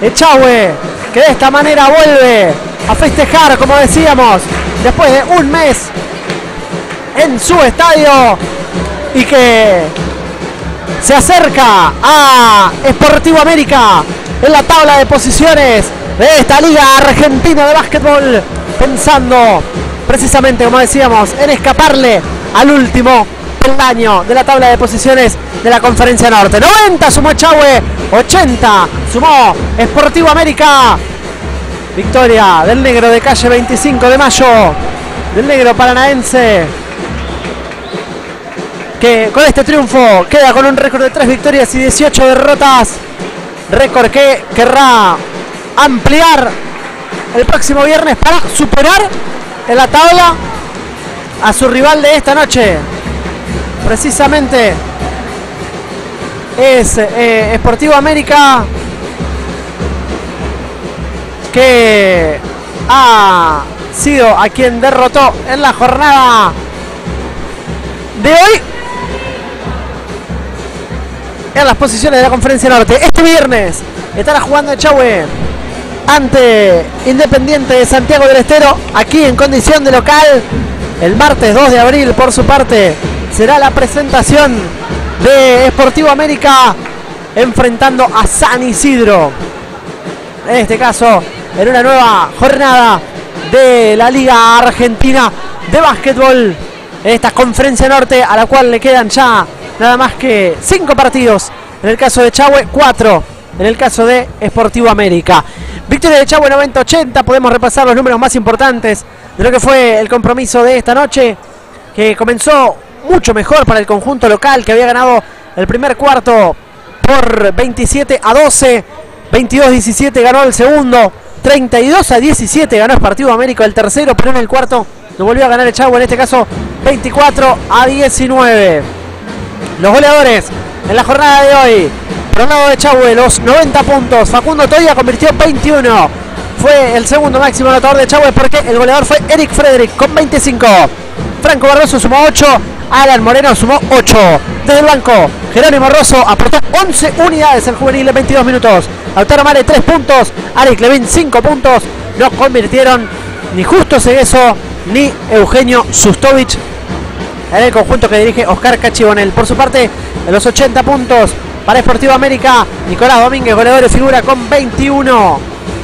Echagüe, que de esta manera vuelve a festejar, como decíamos, después de un mes en su estadio y que se acerca a Esportivo América en la tabla de posiciones de esta Liga Argentina de Básquetbol, pensando precisamente, como decíamos, en escaparle al último peldaño de la tabla de posiciones de la Conferencia Norte. 90 sumó Echagüe, 80 sumó Esportivo América. Victoria del negro de calle 25 de mayo, del negro paranaense que con este triunfo queda con un récord de 3 victorias y 18 derrotas. Récord que querrá ampliar el próximo viernes para superar en la tabla a su rival de esta noche. Precisamente es eh, Sportivo América que ha sido a quien derrotó en la jornada de hoy en las posiciones de la conferencia norte. Este viernes estará jugando Echagüe ante Independiente de Santiago del Estero, aquí en condición de local. El martes 2 de abril, por su parte, será la presentación de Sportivo América enfrentando a San Isidro. En este caso, en una nueva jornada de la Liga Argentina de Básquetbol. En esta conferencia norte a la cual le quedan ya nada más que cinco partidos. En el caso de Chahue, cuatro. En el caso de Sportivo América. Victoria de Chahue 90-80. Podemos repasar los números más importantes de lo que fue el compromiso de esta noche. Que comenzó mucho mejor para el conjunto local que había ganado el primer cuarto por 27 a 12. 22-17 ganó el segundo. 32 a 17 ganó Sportivo América el tercero, pero en el cuarto lo volvió a ganar el Chavo, en este caso 24 a 19. Los goleadores en la jornada de hoy. Por un lado de Chahue, los 90 puntos. Facundo Toya convirtió 21. Fue el segundo máximo anotador de Chahue porque el goleador fue Eric Frederick con 25. Franco Barroso sumó 8. Alan Moreno sumó 8. Desde el banco, Jerónimo Rosso aportó 11 unidades en juvenil en 22 minutos. Lautaro Mare 3 puntos. Arik Levin 5 puntos. No convirtieron ni Justo Segueso ni Eugenio Sustovich en el conjunto que dirige Oscar Cachibonel. Por su parte, en los 80 puntos para Esportivo América, Nicolás Domínguez, goleador de figura con 21.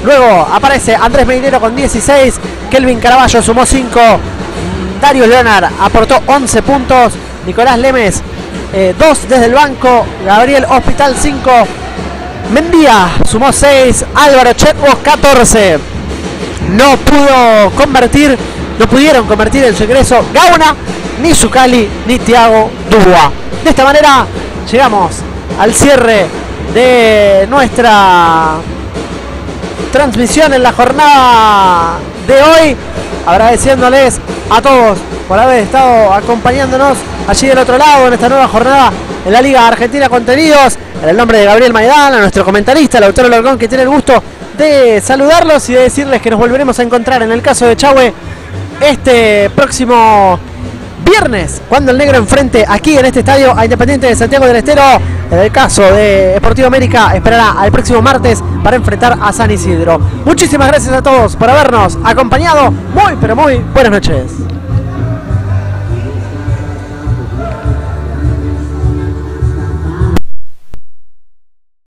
Luego aparece Andrés Medinero con 16, Kelvin Caraballo sumó 5, Dario Leonard aportó 11 puntos, Nicolás Lemes 2 eh, desde el banco, Gabriel Hospital 5, Mendía sumó 6, Álvaro Chetbos 14. No pudo convertir, no pudieron convertir en su ingreso Gauna, ni Zucali, ni Tiago Dubua. De esta manera llegamos al cierre de nuestra transmisión en la jornada de hoy. Agradeciéndoles a todos por haber estado acompañándonos allí del otro lado en esta nueva jornada en la Liga Argentina Contenidos. En el nombre de Gabriel Maidana, nuestro comentarista, el autor Lorgón, que tiene el gusto de saludarlos y de decirles que nos volveremos a encontrar en el caso de Chahue este próximo viernes, cuando el negro enfrente aquí en este estadio a Independiente de Santiago del Estero. En el caso de Deportivo América, esperará al próximo martes para enfrentar a San Isidro. Muchísimas gracias a todos por habernos acompañado. Muy, pero muy buenas noches.